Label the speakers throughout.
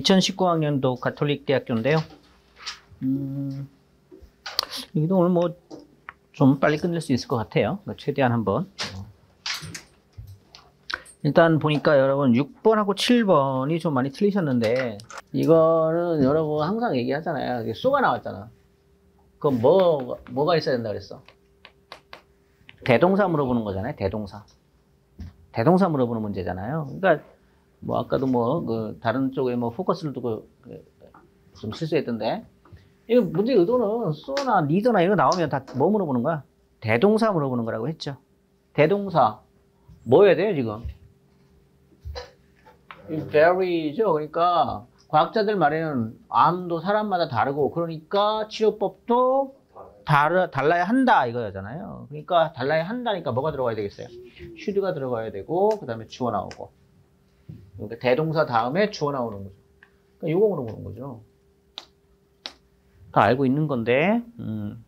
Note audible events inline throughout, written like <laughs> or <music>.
Speaker 1: 2019학년도 가톨릭 대학교인데요. 음, 여기도 오늘 뭐 좀 빨리 끝낼 수 있을 것 같아요. 최대한 한번. 일단 보니까 여러분 6번하고 7번이 좀 많이 틀리셨는데 이거는 여러분 항상 얘기하잖아요. 이게 쏘가 나왔잖아. 그럼 뭐 뭐가 있어야 된다 그랬어? 대동사 물어보는 거잖아요. 대동사. 대동사 물어보는 문제잖아요. 그러니까 뭐 아까도 뭐 그 다른 쪽에 뭐 포커스를 두고 그좀 실수했던데 이거 문제 의도는 쏘나 리더나 이런 거 나오면 다 뭐 물어보는 거야? 대동사 물어보는 거라고 했죠. 대동사 뭐 해야 돼요 지금? very죠. 그러니까 과학자들 말에는 암도 사람마다 다르고 그러니까 치료법도 다르, 달라야 한다 이거잖아요. 그러니까 달라야 한다니까 뭐가 들어가야 되겠어요? should가 들어가야 되고 그 다음에 주어 나오고 그러니까 대동사 다음에 주어 나오는 거죠. 그러니까 이거 물어보는 거죠. 다 알고 있는 건데 음,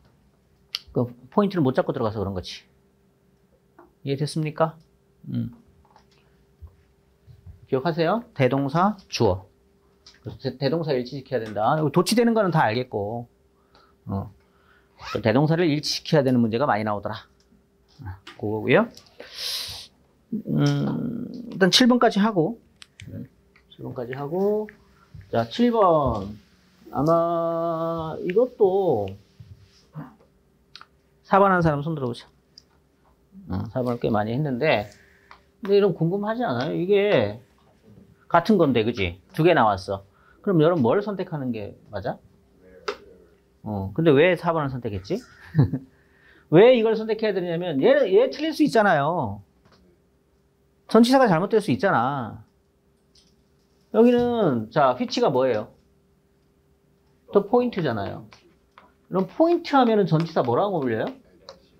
Speaker 1: 그 포인트를 못 잡고 들어가서 그런 거지. 이해됐습니까? 음. 기억하세요? 대동사, 주어. 그래서 대동사 일치시켜야 된다. 도치되는 거는 다 알겠고, 어. 대동사를 일치시켜야 되는 문제가 많이 나오더라. 그거고요. 음, 일단 7번까지 하고, 7번까지 하고, 자, 7번. 아마 이것도 4번 한 사람 손 들어보자. 어, 4번을 꽤 많이 했는데, 근데 이런 궁금하지 않아요? 이게 같은 건데, 그지? 두 개 나왔어. 그럼 여러분 뭘 선택하는 게 맞아? 어, 근데 왜 4번을 선택했지? <laughs> 왜 이걸 선택해야 되냐면, 얘, 얘 틀릴 수 있잖아요. 전치사가 잘못될 수 있잖아. 여기는, 자, 휘치가 뭐예요? 또 포인트잖아요. 그럼 포인트 하면은 전치사 뭐라고 어울려요?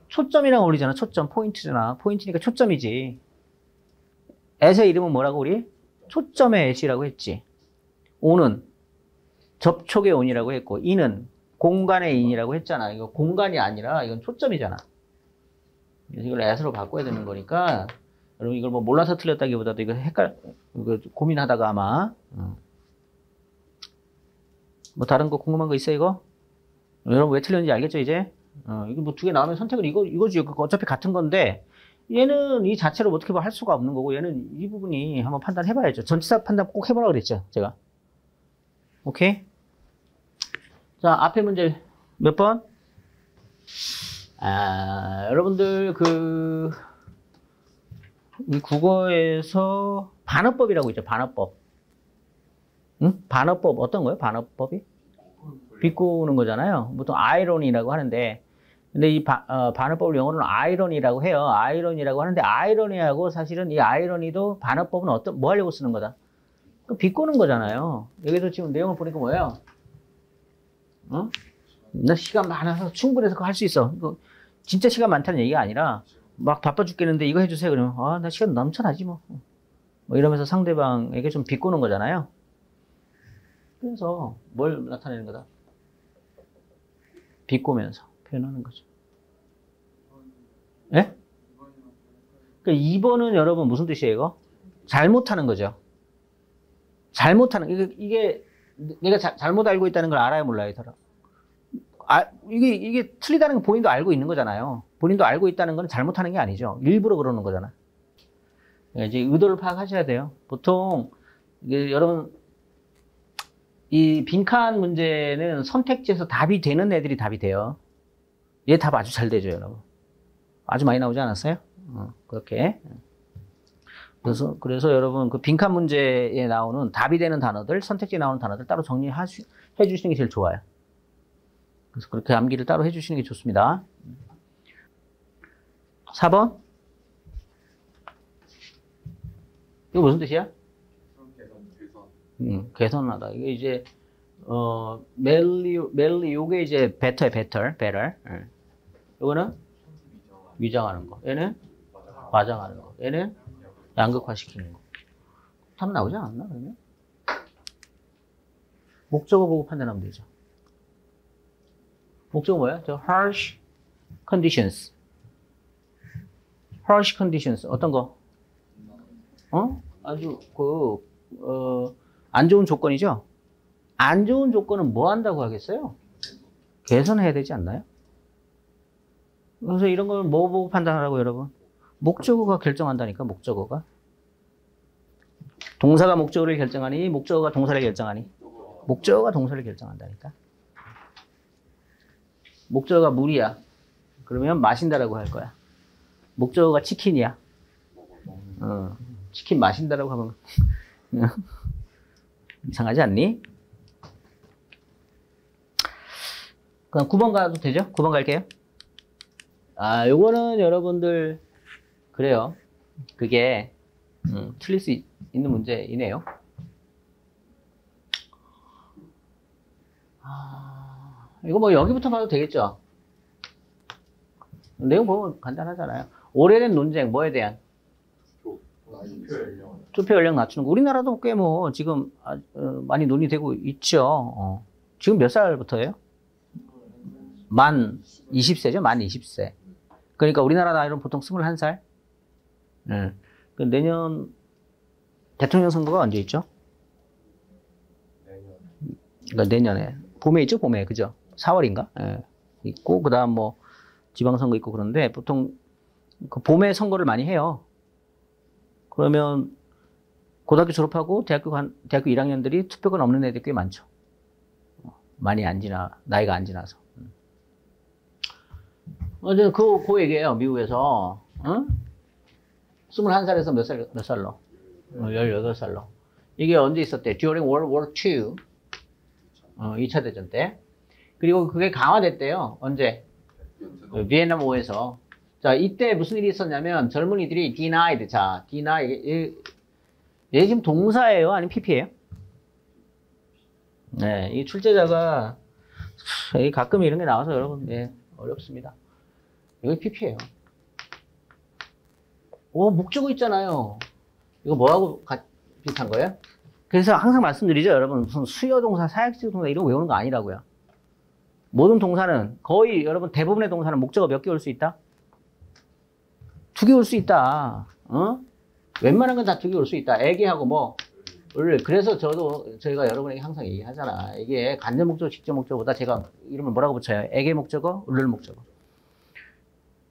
Speaker 1: 초점이랑 어울리잖아. 초점, 포인트잖아. 포인트니까 초점이지. 애의 이름은 뭐라고 우리? 초점의 애이라고 했지. 오는 접촉의 온이라고 했고 이는 공간의 인이라고 했잖아. 이거 공간이 아니라 이건 초점이잖아. 이걸 애으로 바꿔야 되는 거니까 여러분 이걸 뭐 몰라서 틀렸다기보다도 이거 헷갈 이거 고민하다가 아마 어. 뭐 다른 거 궁금한 거 있어요 이거? 여러분 왜 틀렸는지 알겠죠 이제? 어, 이거 뭐 두 개 나오면 선택은 이거 이거지. 어차피 같은 건데 얘는 이 자체로 어떻게 할 수가 없는 거고 얘는 이 부분이 한번 판단해 봐야죠. 전치사 판단 꼭 해보라 그랬죠 제가. 오케이? 자, 앞에 문제 몇 번? 아, 여러분들 그, 이 국어에서 반어법이라고 있죠, 반어법. 응? 반어법, 어떤 거예요, 반어법이? 비꼬는 거잖아요. 보통 아이론이라고 하는데, 근데 이 바, 어, 반어법을 영어로는 아이러니라고 해요. 아이러니라고 하는데, 아이러니하고 사실은 이 아이러니도 반어법은 어떤, 뭐 하려고 쓰는 거다? 비꼬는 거잖아요. 여기서 지금 내용을 보니까 뭐예요? 어? 나 시간 많아서 충분해서 할 수 있어. 진짜 시간 많다는 얘기가 아니라 막 바빠 죽겠는데 이거 해주세요. 그러면 아, 나 시간 넘쳐나지 뭐. 뭐 이러면서 상대방에게 좀 비꼬는 거잖아요. 그래서 뭘 나타내는 거다? 비꼬면서 표현하는 거죠. 예? 그러니까 2번은 여러분 무슨 뜻이에요, 이거? 잘못하는 거죠. 잘못하는 이게, 이게 내가 자, 잘못 알고 있다는 걸 알아야 몰라요, 사람. 아, 이게 이게 틀리다는 건 본인도 알고 있는 거잖아요. 본인도 알고 있다는 건 잘못하는 게 아니죠. 일부러 그러는 거잖아. 그러니까 이제 의도를 파악하셔야 돼요. 보통 이게 여러분 이 빈칸 문제는 선택지에서 답이 되는 애들이 답이 돼요. 얘 답 아주 잘 되죠, 여러분. 아주 많이 나오지 않았어요? 어, 그렇게. 그래서, 그래서 여러분, 그 빈칸 문제에 나오는 답이 되는 단어들, 선택지에 나오는 단어들 따로 정리해 주시는 게 제일 좋아요. 그래서 그렇게 암기를 따로 해 주시는 게 좋습니다. 4번. 이거 무슨 뜻이야? 음, 개선하다. 이게 이제, 어, 멜리, 멜리, 요게 이제 better, better, better. 예. 요거는 위장하는 거. 얘는 과장하는 거. 얘는 양극화 시키는 거. 답 나오지 않았나, 그러면? 목적어 보고 판단하면 되죠. 목적어 뭐야? 저 harsh conditions. Harsh conditions. 어떤 거? 어? 아주, 그, 어, 안 좋은 조건이죠? 안 좋은 조건은 뭐 한다고 하겠어요? 개선해야 되지 않나요? 그래서 이런 걸 뭐 보고 판단하라고 여러분? 목적어가 결정한다니까, 목적어가. 동사가 목적어를 결정하니, 목적어가 동사를 결정하니. 목적어가 동사를 결정한다니까. 목적어가 물이야. 그러면 마신다라고 할 거야. 목적어가 치킨이야. 어, 치킨 마신다라고 하면 <laughs> 이상하지 않니? 그럼 9번 가도 되죠? 9번 갈게요. 아, 요거는 여러분들 그래요. 그게 음, 틀릴 수 있, 는 문제이네요. 아, 이거 뭐 여기부터 봐도 되겠죠? 내용 보면 간단하잖아요. 오래된 논쟁 뭐에 대한 투표 연령 낮추는 거. 우리나라도 꽤 뭐 지금 아, 어, 많이 논의되고 있죠. 어. 지금 몇 살부터예요? 만 20세죠? 만 20세. 그러니까 우리나라 나이로는 보통 21살. 네. 그 내년 대통령 선거가 언제 있죠? 그러니까 내년에. 봄에 있죠? 봄에. 그죠? 4월인가? 예. 있고, 그 다음 뭐 지방선거 있고 그런데 보통 그 봄에 선거를 많이 해요. 그러면 고등학교 졸업하고 대학교 간, 대학교 1학년들이 투표권 없는 애들 꽤 많죠. 어, 많이 안 지나, 나이가 안 지나서. 음. 어제 그, 그 얘기예요, 미국에서. 어? 21살에서 몇 살, 몇 살로? 어, 18살로. 이게 언제 있었대? During World War II. 어, 2차 대전 때. 그리고 그게 강화됐대요. 언제? 그 비엔남 오에서. 자, 이때 무슨 일이 있었냐면 젊은이들이 denied. 자, deny. 얘 지금 동사예요? 아니면 PP예요? 네, 이 출제자가 가끔 이런 게 나와서 여러분 네, 어렵습니다. 이거 PP예요. 오, 목적어 있잖아요. 이거 뭐하고 가, 비슷한 거예요? 그래서 항상 말씀드리죠, 여러분. 무슨 수요 동사, 사역식 동사 이런 거 외우는 거 아니라고요. 모든 동사는 거의 여러분 대부분의 동사는 목적어 몇 개 올 수 있다? 두개올 수 있다. 어? 웬만한 건 다 두개올 수 있다. 애기하고 뭐. 그래서 저도 저희가 여러분에게 항상 얘기하잖아. 이게 간접 목적어, 직접 목적어보다 제가 이름을 뭐라고 붙여요? 애기 목적어, 을를 목적어.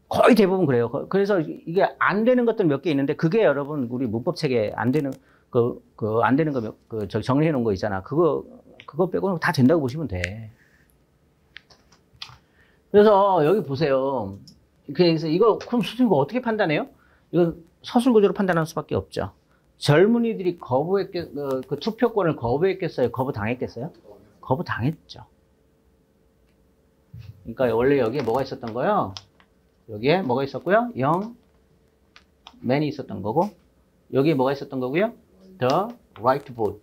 Speaker 1: 거의 대부분 그래요. 그래서 이게 안 되는 것들 몇 개 있는데 그게 여러분 우리 문법 책에 안 되는 그 그 안 되는 거그저 정리해 놓은 거 있잖아. 그거 그거 빼고는 다 된다고 보시면 돼. 그래서 여기 보세요. 그래서 이거 그럼 이거 어떻게 판단해요? 이거 서술 구조로 판단할 수밖에 없죠. 젊은이들이 거부했겠 그, 그 투표권을 거부했겠어요? 거부 당했겠어요? 거부 당했죠. 그러니까 원래 여기에 뭐가 있었던 거요? 여기에 뭐가 있었고요? 영, man이 있었던 거고 여기에 뭐가 있었던 거고요? The right vote.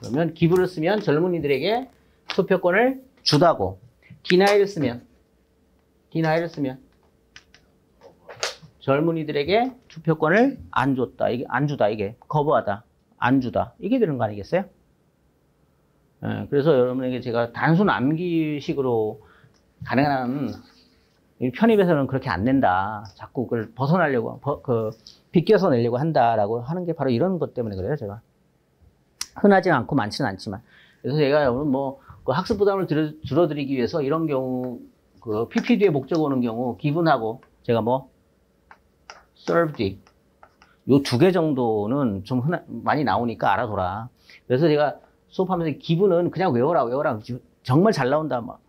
Speaker 1: 그러면 기부를 쓰면 젊은이들에게 투표권을 주다고 deni를 쓰면 deni를 쓰면 젊은이들에게 투표권을 안 줬다. 이게 안 주다. 이게 거부하다. 안 주다. 이게 되는 거 아니겠어요? 예, 그래서 여러분에게 제가 단순 암기식으로 가능한 편입에서는 그렇게 안 낸다. 자꾸 그걸 벗어나려고, 버, 그, 비껴서 내려고 한다라고 하는 게 바로 이런 것 때문에 그래요, 제가. 흔하지 않고 많지는 않지만. 그래서 제가 여러분 뭐, 그 학습 부담을 줄여, 줄어들이기 위해서 이런 경우, 그 PPD에 목적 오는 경우, 기분하고, 제가 뭐, served. 요 두 개 정도는 좀 흔하, 많이 나오니까 알아둬라. 그래서 제가 수업하면서 기분은 그냥 외워라, 외워라. 정말 잘 나온다. 막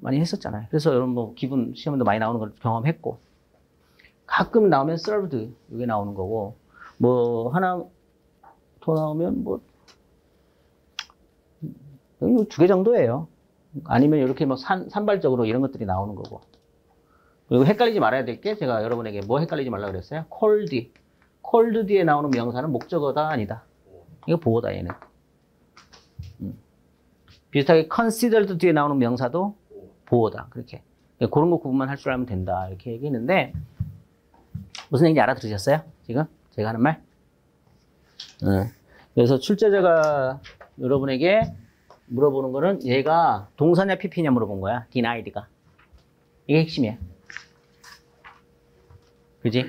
Speaker 1: 많이 했었잖아요. 그래서 여러분 뭐 기분 시험에도 많이 나오는 걸 경험했고 가끔 나오면 served 이게 나오는 거고 뭐 하나 더 나오면 뭐 두 개 정도예요. 아니면 이렇게 뭐 산, 산발적으로 이런 것들이 나오는 거고. 그리고 헷갈리지 말아야 될 게 제가 여러분에게 뭐 헷갈리지 말라 그랬어요? cold. cold 뒤에 나오는 명사는 목적어다 아니다. 이거 보호다 얘는. 음. 비슷하게 considered 뒤에 나오는 명사도 보호다. 그렇게. 그런 거 구분만 할 줄 알면 된다. 이렇게 얘기했는데, 무슨 얘기인지 알아들으셨어요? 지금? 제가 하는 말? 네. 그래서 출제자가 여러분에게 물어보는 거는 얘가 동사냐 PP냐 물어본 거야. denied가. 이게 핵심이야. 그지?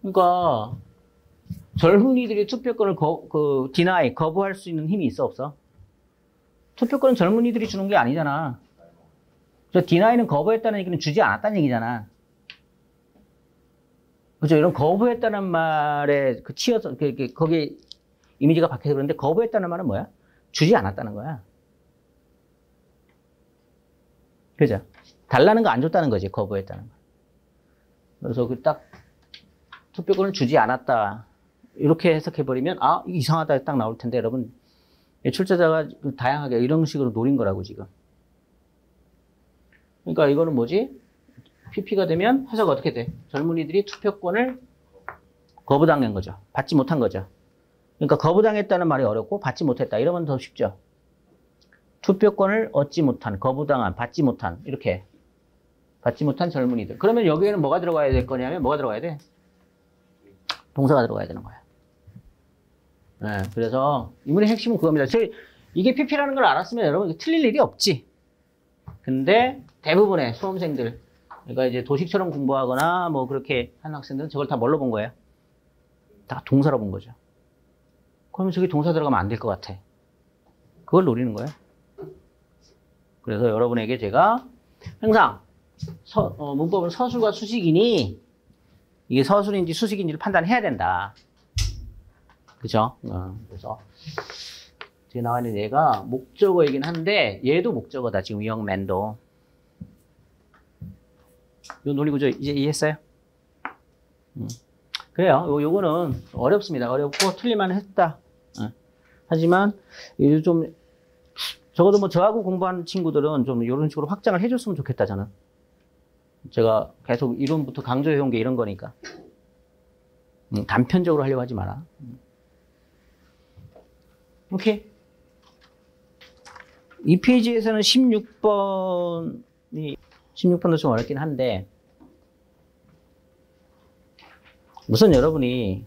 Speaker 1: 그러니까 젊은이들이 투표권을 거, 그 디나이 거부할 수 있는 힘이 있어 없어? 투표권은 젊은이들이 주는 게 아니잖아. 그래서 디나이는 거부했다는 얘기는 주지 않았다는 얘기잖아. 그죠? 이런 거부했다는 말에 그 치여서 그, 그, 거기에 이미지가 박혀서 그런데 거부했다는 말은 뭐야? 주지 않았다는 거야. 그죠? 달라는 거 안 줬다는 거지, 거부했다는 거. 그래서 그 딱 투표권을 주지 않았다. 이렇게 해석해버리면, 아, 이상하다 딱 나올 텐데, 여러분. 출제자가 그 다양하게 이런 식으로 노린 거라고, 지금. 그러니까 이거는 뭐지? PP가 되면 해석 어떻게 돼? 젊은이들이 투표권을 거부당한 거죠. 받지 못한 거죠. 그러니까 거부당했다는 말이 어렵고 받지 못했다. 이러면 더 쉽죠. 투표권을 얻지 못한, 거부당한, 받지 못한 이렇게 받지 못한 젊은이들. 그러면 여기에는 뭐가 들어가야 될 거냐면 뭐가 들어가야 돼? 동사가 들어가야 되는 거야. 네, 그래서 이문의 핵심은 그겁니다. 저희 이게 PP라는 걸 알았으면 여러분 틀릴 일이 없지. 근데 대부분의 수험생들, 그러니까 이제 도식처럼 공부하거나 뭐 그렇게 한 학생들은 저걸 다 뭘로 본 거예요? 다 동사로 본 거죠. 그러면 저기 동사 들어가면 안 될 것 같아. 그걸 노리는 거예요. 그래서 여러분에게 제가 항상 서, 어, 문법은 서술과 수식이니 이게 서술인지 수식인지를 판단해야 된다. 그죠? 어, 그래서 지금 나와 있는 얘가 목적어이긴 한데 얘도 목적어다. 지금 영맨도. 요 논리구조 이제 이해했어요? 음. 그래요. 요, 요거는 어렵습니다. 어렵고 틀릴만 했다. 어. 하지만 이제 좀 적어도 뭐 저하고 공부하는 친구들은 좀 이런 식으로 확장을 해줬으면 좋겠다 저는. 제가 계속 이론부터 강조해온 게 이런 거니까. 음, 단편적으로 하려고 하지 마라. 음. 오케이. 이 페이지에서는 16번이 16번도 좀 어렵긴 한데 우선 여러분이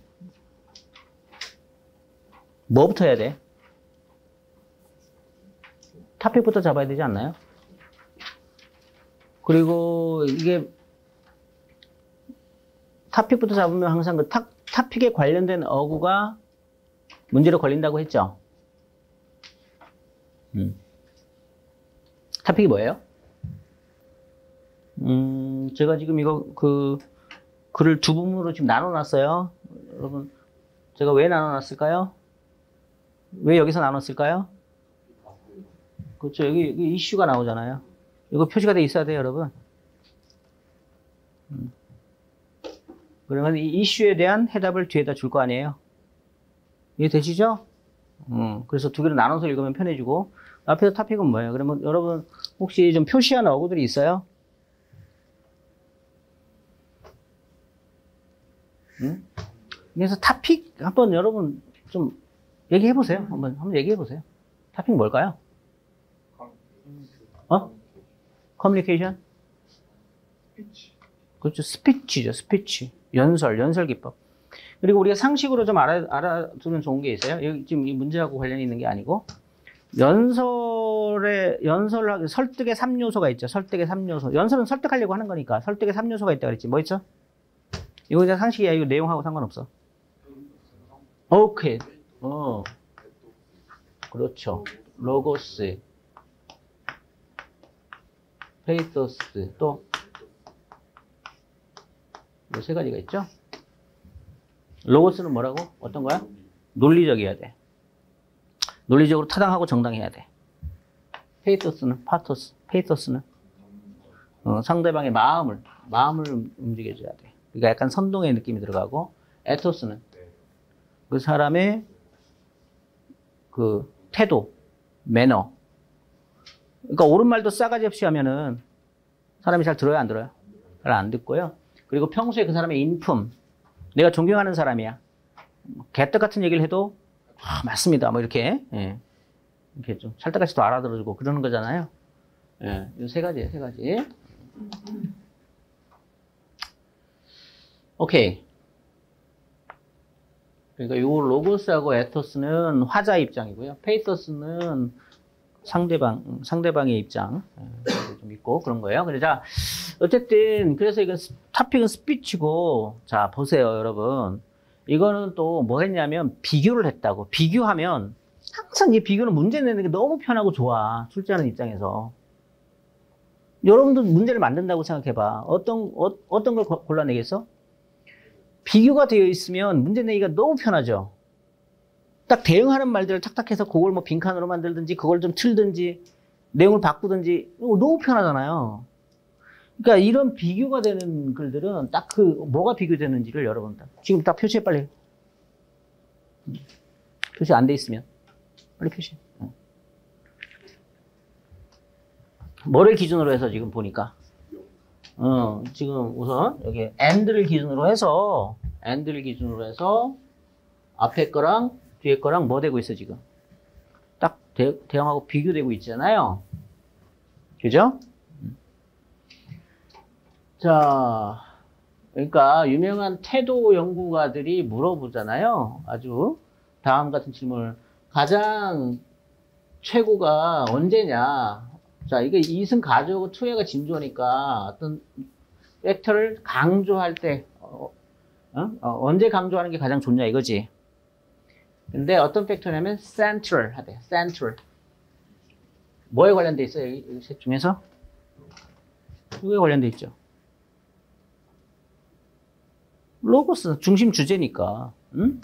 Speaker 1: 뭐부터 해야 돼? 타픽부터 잡아야 되지 않나요? 그리고 이게 타픽부터 잡으면 항상 그 타, 타픽에 관련된 어구가 문제로 걸린다고 했죠. 음. 타픽이 뭐예요? 음, 제가 지금 이거 그 글을 두 부분으로 지금 나눠놨어요. 여러분, 제가 왜 나눠놨을까요? 왜 여기서 나눴을까요? 그렇죠. 여기, 여기 이슈가 나오잖아요. 이거 표시가 돼 있어야 돼요, 여러분. 음. 그러면 이 이슈에 대한 해답을 뒤에다 줄 거 아니에요? 이해되시죠? 음, 그래서 두 개를 나눠서 읽으면 편해지고, 앞에서 topic은 뭐예요? 그러면 여러분, 혹시 좀 표시한 어구들이 있어요? 음? 그래서 타픽, 한번 여러분 좀 얘기해 보세요. 한번, 한번 얘기해 보세요. 타픽 뭘까요? 어? 커뮤니케이션? 그렇죠. 스피치죠. 스피치. 연설, 연설 기법. 그리고 우리가 상식으로 좀 알아, 알아두면 좋은 게 있어요. 여기 지금 이 문제하고 관련이 있는 게 아니고, 연설에, 연설하기, 설득의 3요소가 있죠. 설득의 3요소. 연설은 설득하려고 하는 거니까, 설득의 3요소가 있다 그랬지. 뭐 있죠? 이거 그냥 상식이야. 이거 내용하고 상관없어. 오케이. 어. 그렇죠. 로고스. pathos. 또. 세 가지가 있죠? 로고스는 뭐라고? 어떤 거야? 논리적이어야 돼. 논리적으로 타당하고 정당해야 돼. 페이토스는 파토스. 페이토스는 어, 상대방의 마음을 마음을 움직여줘야 돼. 그러니까 약간 선동의 느낌이 들어가고 에토스는 그 사람의 그 태도, 매너. 그러니까 옳은 말도 싸가지 없이 하면은 사람이 잘 들어요, 안 들어요? 잘 안 듣고요. 그리고 평소에 그 사람의 인품, 내가 존경하는 사람이야. 개떡 같은 얘기를 해도 아, 맞습니다. 뭐 이렇게 예. 이렇게 좀 찰떡같이 또 알아들어주고 그러는 거잖아요. 예, 이세 가지예요, 세 가지. 오케이. 그러니까 요 로고스하고 에토스는 화자 입장이고요. 페이토스는 상대방, 상대방의 입장 예, 좀 있고 그런 거예요. 그래, 자, 어쨌든, 그래서 이건 스- 토픽은 스피치고, 자, 보세요, 여러분. 이거는 또 뭐 했냐면, 비교를 했다고. 비교하면, 항상 이 비교는 문제 내는 게 너무 편하고 좋아. 출제하는 입장에서. 여러분도 문제를 만든다고 생각해봐. 어떤, 어, 어떤 걸 고- 골라내겠어? 비교가 되어 있으면 문제 내기가 너무 편하죠. 딱 대응하는 말들을 탁탁해서 그걸 뭐 빈칸으로 만들든지 그걸 좀 틀든지 내용을 바꾸든지 너무 편하잖아요. 그러니까 이런 비교가 되는 글들은 딱 그 뭐가 비교되는지를 딱 지금 딱 표시해 빨리. 표시 안 돼 있으면 빨리 표시. 어. 뭐를 기준으로 해서 지금 보니까 어, 지금 우선 여기 and를 기준으로 해서 and를 기준으로 해서 앞에 거랑 뒤에 거랑 뭐 되고 있어 지금 딱 대, 대응하고 비교되고 있잖아요 그죠? 음. 자 그러니까 유명한 태도 연구가들이 물어보잖아요 아주 다음 같은 질문을 가장 최고가 언제냐 자, 이게 이승 가져오고 투회가 진조니까 어떤 팩터를 강조할 때, 어, 어? 어, 언제 강조하는 게 가장 좋냐 이거지. 근데 어떤 팩터냐면 central 하대, central. 뭐에 관련돼 있어요? 여기 셋 중에서? 이거에 관련돼 있죠. 로고스, 중심 주제니까. 응?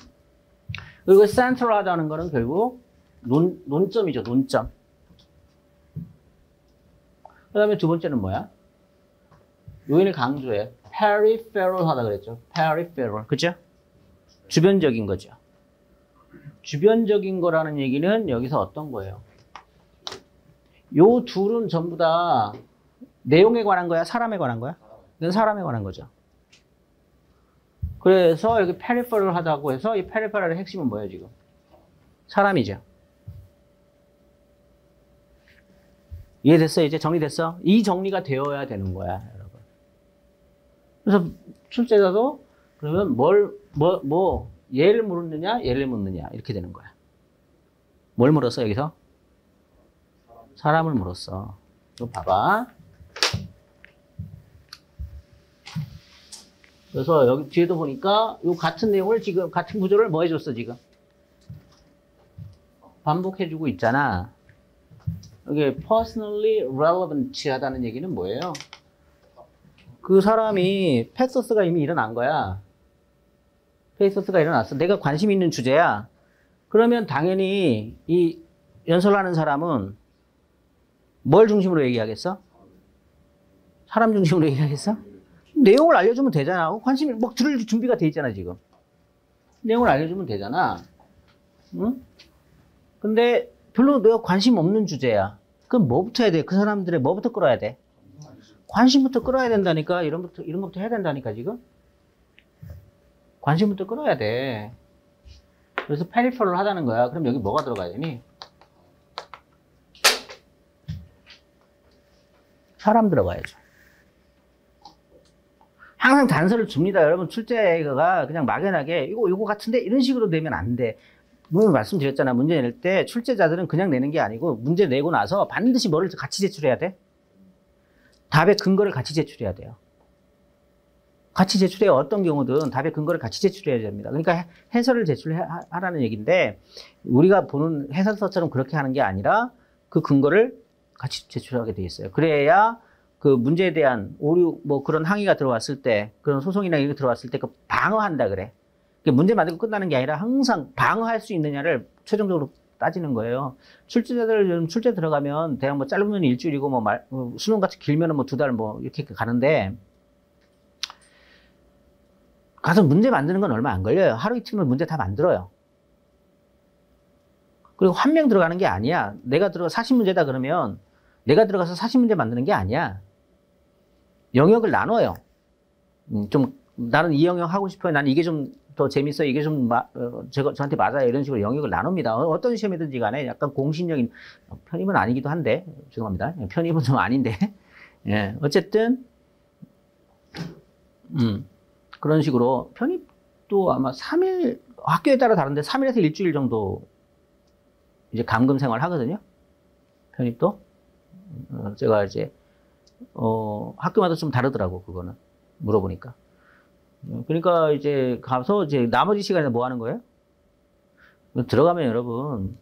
Speaker 1: 그리고 central하다는 거는 결국 논, 논점이죠, 논점. 그 다음에 두 번째는 뭐야? 요인을 강조해. peripheral 하다 그랬죠. peripheral. 그죠? 주변적인 거죠. 주변적인 거라는 얘기는 여기서 어떤 거예요? 요 둘은 전부 다 내용에 관한 거야? 사람에 관한 거야? 이건 사람에 관한 거죠. 그래서 여기 peripheral 하다고 해서 이 peripheral의 핵심은 뭐예요, 지금? 사람이죠. 이해됐어? 이제 정리됐어? 이 정리가 되어야 되는 거야, 여러분. 그래서 출제자도 그러면 뭘, 뭐, 뭐, 얘를 물었느냐, 얘를 묻느냐, 이렇게 되는 거야. 뭘 물었어, 여기서? 사람을 물었어. 이거 봐봐. 그래서 여기 뒤에도 보니까 이 같은 내용을 지금, 같은 구조를 뭐 해줬어, 지금? 반복해주고 있잖아. 이게 personally relevant 하다는 얘기는 뭐예요? 그 사람이 패서스가 이미 일어난 거야. 패서스가 일어났어. 내가 관심 있는 주제야. 그러면 당연히 이 연설하는 사람은 뭘 중심으로 얘기하겠어? 사람 중심으로 얘기하겠어? 내용을 알려주면 되잖아. 어, 관심이 뭐 들을 준비가 돼 있잖아 지금. 내용을 알려주면 되잖아. 응? 근데 별로 내가 관심 없는 주제야. 그럼 뭐부터 해야 돼? 그 사람들의 뭐부터 끌어야 돼? 관심부터 끌어야 된다니까. 이런 것부터, 이런 것부터 해야 된다니까, 지금. 관심부터 끌어야 돼. 그래서 페리퍼를 하자는 거야. 그럼 여기 뭐가 들어가야 되니? 사람 들어가야죠. 항상 단서를 줍니다. 여러분, 출제가 그냥 막연하게, 이거, 이거 같은데? 이런 식으로 내면 안 돼. 분명히 말씀드렸잖아. 문제 낼 때 출제자들은 그냥 내는 게 아니고 문제 내고 나서 반드시 뭐를 같이 제출해야 돼? 답의 근거를 같이 제출해야 돼요. 같이 제출해야 어떤 경우든 답의 근거를 같이 제출해야 됩니다. 그러니까 해- 해설을 제출하라는 얘기인데 우리가 보는 해설서처럼 그렇게 하는 게 아니라 그 근거를 같이 제출하게 돼 있어요. 그래야 그 문제에 대한 오류 뭐 그런 항의가 들어왔을 때 그런 소송이나 이런 게 들어왔을 때 그 방어한다 그래. 그게 문제 만들고 끝나는 게 아니라 항상 방어할 수 있느냐를 최종적으로 따지는 거예요. 출제자들 출제 들어가면 대학 뭐 짧으면 일주일이고 뭐 말, 어, 수능 같이 길면은 뭐 두 달 뭐 이렇게 가는데 가서 문제 만드는 건 얼마 안 걸려요. 하루 이틀이면 문제 다 만들어요. 그리고 한 명 들어가는 게 아니야. 내가 들어가 40문제다 그러면 내가 들어가서 40문제 만드는 게 아니야. 영역을 나눠요. 음, 좀 나는 이 영역 하고 싶어요. 나는 이게 좀 더 재밌어. 이게 좀 마, 어, 저한테 맞아요. 이런 식으로 영역을 나눕니다. 어, 어떤 시험이든지 간에 약간 공신력인 어, 편입은 아니기도 한데 죄송합니다. 예, 편입은 좀 아닌데 <laughs> 예, 어쨌든 음, 그런 식으로 편입도 아마 3일 학교에 따라 다른데 3일에서 일주일 정도 이제 감금 생활 하거든요. 편입도? 어, 제가 이제, 어, 학교마다 좀 다르더라고, 그거는. 물어보니까. 어, 그러니까 이제 가서 이제 나머지 시간에 뭐 하는 거예요? 들어가면 여러분,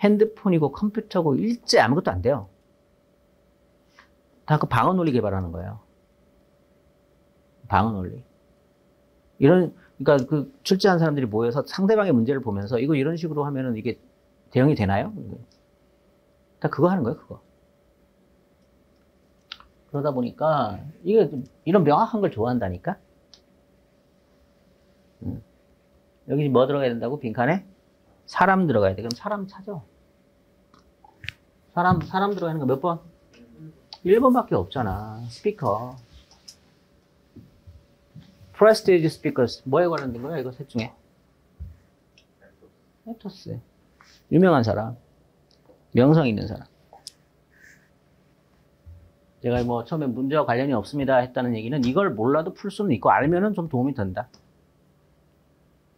Speaker 1: 핸드폰이고 컴퓨터고 일제 아무것도 안 돼요. 다 그 방어 논리 개발하는 거예요. 방어 논리. 이런, 그러니까 그 출제한 사람들이 모여서 상대방의 문제를 보면서 이거 이런 식으로 하면은 이게 대응이 되나요? 다 그거 하는 거예요, 그거. 그러다 보니까 이게 이런 명확한 걸 좋아한다니까. 음. 여기 뭐 들어가야 된다고 빈칸에 사람 들어가야 돼. 그럼 사람 찾아. 사람 사람 들어가는 거 몇 번? 1번밖에 없잖아. 스피커. 프레스티지 스피커스. 뭐에 관련된 거야? 이거 셋 중에. 에토스. 유명한 사람. 명성 있는 사람. 제가 뭐 처음에 문제와 관련이 없습니다 했다는 얘기는 이걸 몰라도 풀 수는 있고 알면은 좀 도움이 된다.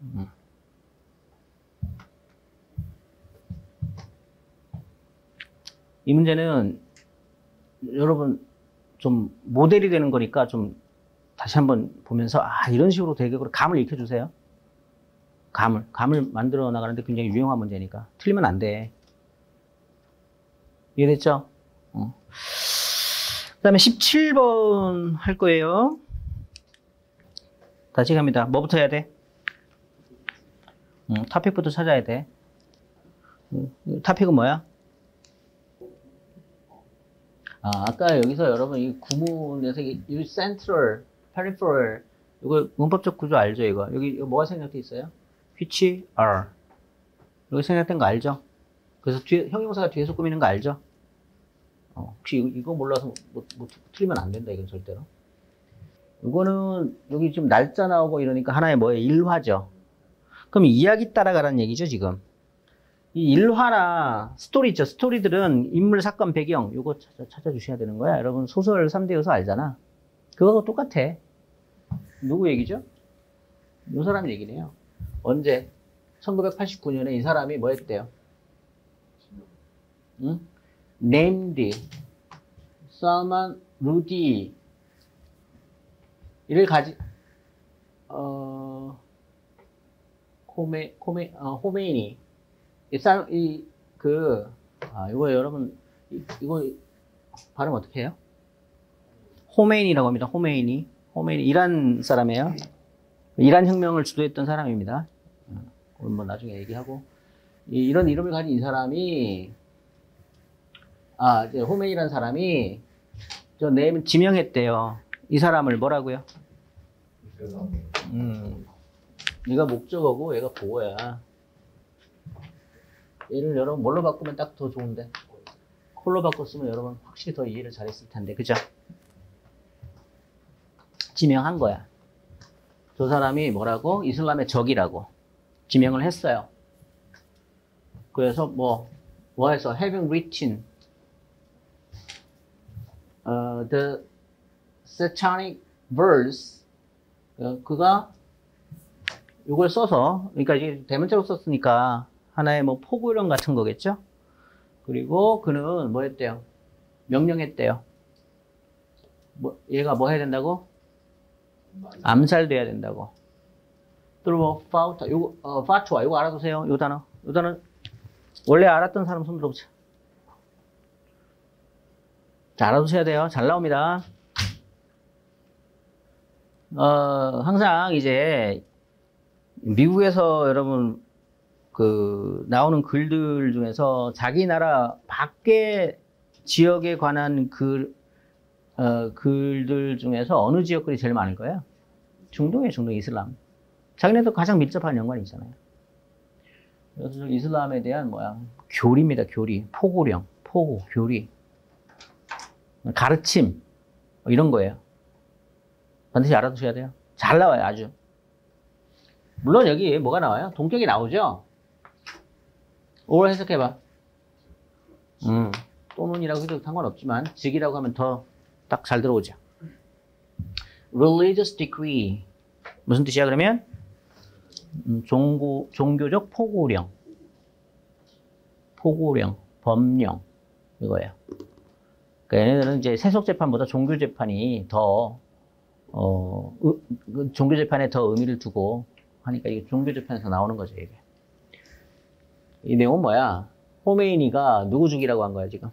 Speaker 1: 음. 이 문제는 여러분 좀 모델이 되는 거니까 좀 다시 한번 보면서 아 이런 식으로 대격으로 감을 익혀주세요. 감을 감을 만들어 나가는데 굉장히 유용한 문제니까 틀리면 안 돼. 이해됐죠? 어. 그다음에 17번 할 거예요. 다시 갑니다. 뭐부터 해야 돼? 음, 타픽부터 찾아야 돼. 음, 타픽은 뭐야? 아, 아까 여기서 여러분 이 구문에서 이 central, peripheral 이거 문법적 구조 알죠 이거? 여기 이거 뭐가 생략돼 있어요? which are 여기 생략된 거 알죠? 그래서 뒤에 형용사가 뒤에서 꾸미는 거 알죠? 어, 혹시 이거, 몰라서 뭐, 뭐, 틀리면 안 된다 이건 절대로. 이거는 여기 지금 날짜 나오고 이러니까 하나의 뭐예요? 일화죠. 그럼 이야기 따라가라는 얘기죠 지금. 이 일화나 스토리 있죠. 스토리들은 인물, 사건, 배경 이거 찾아, 찾아 주셔야 되는 거야. 여러분 소설 3대 요소 알잖아. 그거하고 똑같아. 누구 얘기죠? 이 사람 얘기네요. 언제? 1989년에 이 사람이 뭐 했대요? 응? named Salman Rushdie 이를 가지 어 호메 호메 어, 호메이니 이그 아, 이거 여러분, 이, 이거 발음 어떻게 해요? 호메인이라고 합니다. 호메인이. 호메인이 이란 사람이에요. 이란 혁명을 주도했던 사람입니다. 그건 뭐 나중에 얘기하고. 이, 이런 이름을 가진 이 사람이, 아, 이제 호메인이라는 사람이 저 네임 지명했대요. 이 사람을 뭐라고요? 음, 얘가 목적어고 얘가 보고야. 얘를 여러분 뭘로 바꾸면 딱 더 좋은데 콜로 바꿨으면 여러분 확실히 더 이해를 잘했을 텐데 그죠? 지명한 거야. 저 사람이 뭐라고? 이슬람의 적이라고 지명을 했어요. 그래서 뭐, 뭐 해서 having written uh, the satanic verse 어, 그가 이걸 써서 그러니까 이제 대문자로 썼으니까 하나의 뭐 포구령 같은 거겠죠? 그리고 그는 뭐 했대요? 명령했대요. 뭐, 얘가 뭐 해야 된다고? 암살돼야 된다고. 또 뭐, 파우타, 요거, 어, 파투아, 요거 알아두세요. 요 단어. 요 단어. 원래 알았던 사람 손 들어보세요. 자, 알아두셔야 돼요. 잘 나옵니다. 어, 항상 이제, 미국에서 여러분, 그 나오는 글들 중에서 자기 나라 밖의 지역에 관한 글 어, 글들 중에서 어느 지역 글이 제일 많을 거예요? 중동에 중동 이슬람. 자기네도 가장 밀접한 연관이 있잖아요. 그래서 이슬람에 대한 뭐야 교리입니다. 교리, 포고령, 포고, 교리, 가르침 뭐 이런 거예요. 반드시 알아두셔야 돼요. 잘 나와요, 아주. 물론 여기 뭐가 나와요? 동격이 나오죠. 올 해석해봐. 음, 또는이라고 해도 상관없지만 직이라고 하면 더 딱 잘 들어오죠. religious decree 무슨 뜻이야 그러면? 음, 종고, 종교적 포고령 포고령, 법령 이거예요. 그러니까 얘네들은 이제 세속 재판보다 종교 재판이 더 어, 의- 그 종교 재판에 더 의미를 두고 하니까 이게 종교 재판에서 나오는 거죠, 이게. 이 내용은 뭐야? 호메이니가 누구 죽이라고 한 거야, 지금?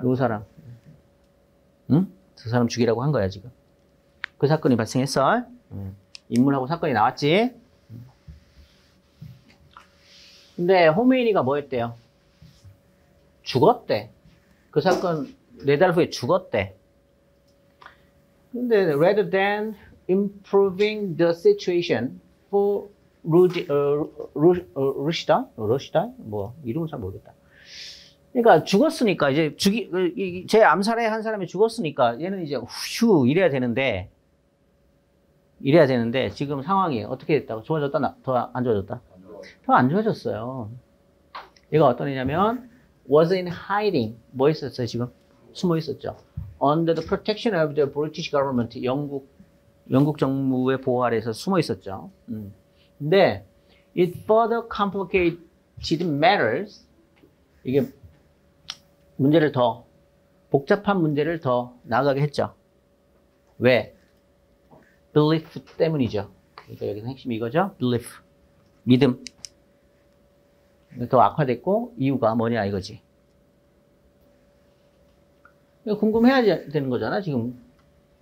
Speaker 1: 누구 사람? 응? 그 사람 죽이라고 한 거야, 지금. 그 사건이 발생했어. 응. 인물하고 사건이 나왔지. 근데 호메이니가 뭐 했대요? 죽었대. 그 사건 네 달 후에 죽었대. 근데 rather than improving the situation for 루디, 어, 루, 어, 루시다? 러시다? 뭐 이름은 잘 모르겠다. 그러니까 죽었으니까 이제 죽이 그, 제 암살에 한 사람이 죽었으니까 얘는 이제 휴 이래야 되는데 이래야 되는데 지금 상황이 어떻게 됐다고 좋아졌다 더 안 좋아졌다 더 안 좋아졌어요. 얘가 어떤 애냐면 was in hiding 뭐 있었어요 지금 숨어 있었죠. under the protection of the British government 영국 영국 정부의 보호 아래에서 숨어 있었죠. 음. 근데 it further complicated matters 이게 문제를 더 복잡한 문제를 더 나아가게 했죠. 왜? belief 때문이죠. 그러니까 여기서 핵심이 이거죠. belief 믿음 더 악화됐고 이유가 뭐냐 이거지. 이거 궁금해야 되는 거잖아 지금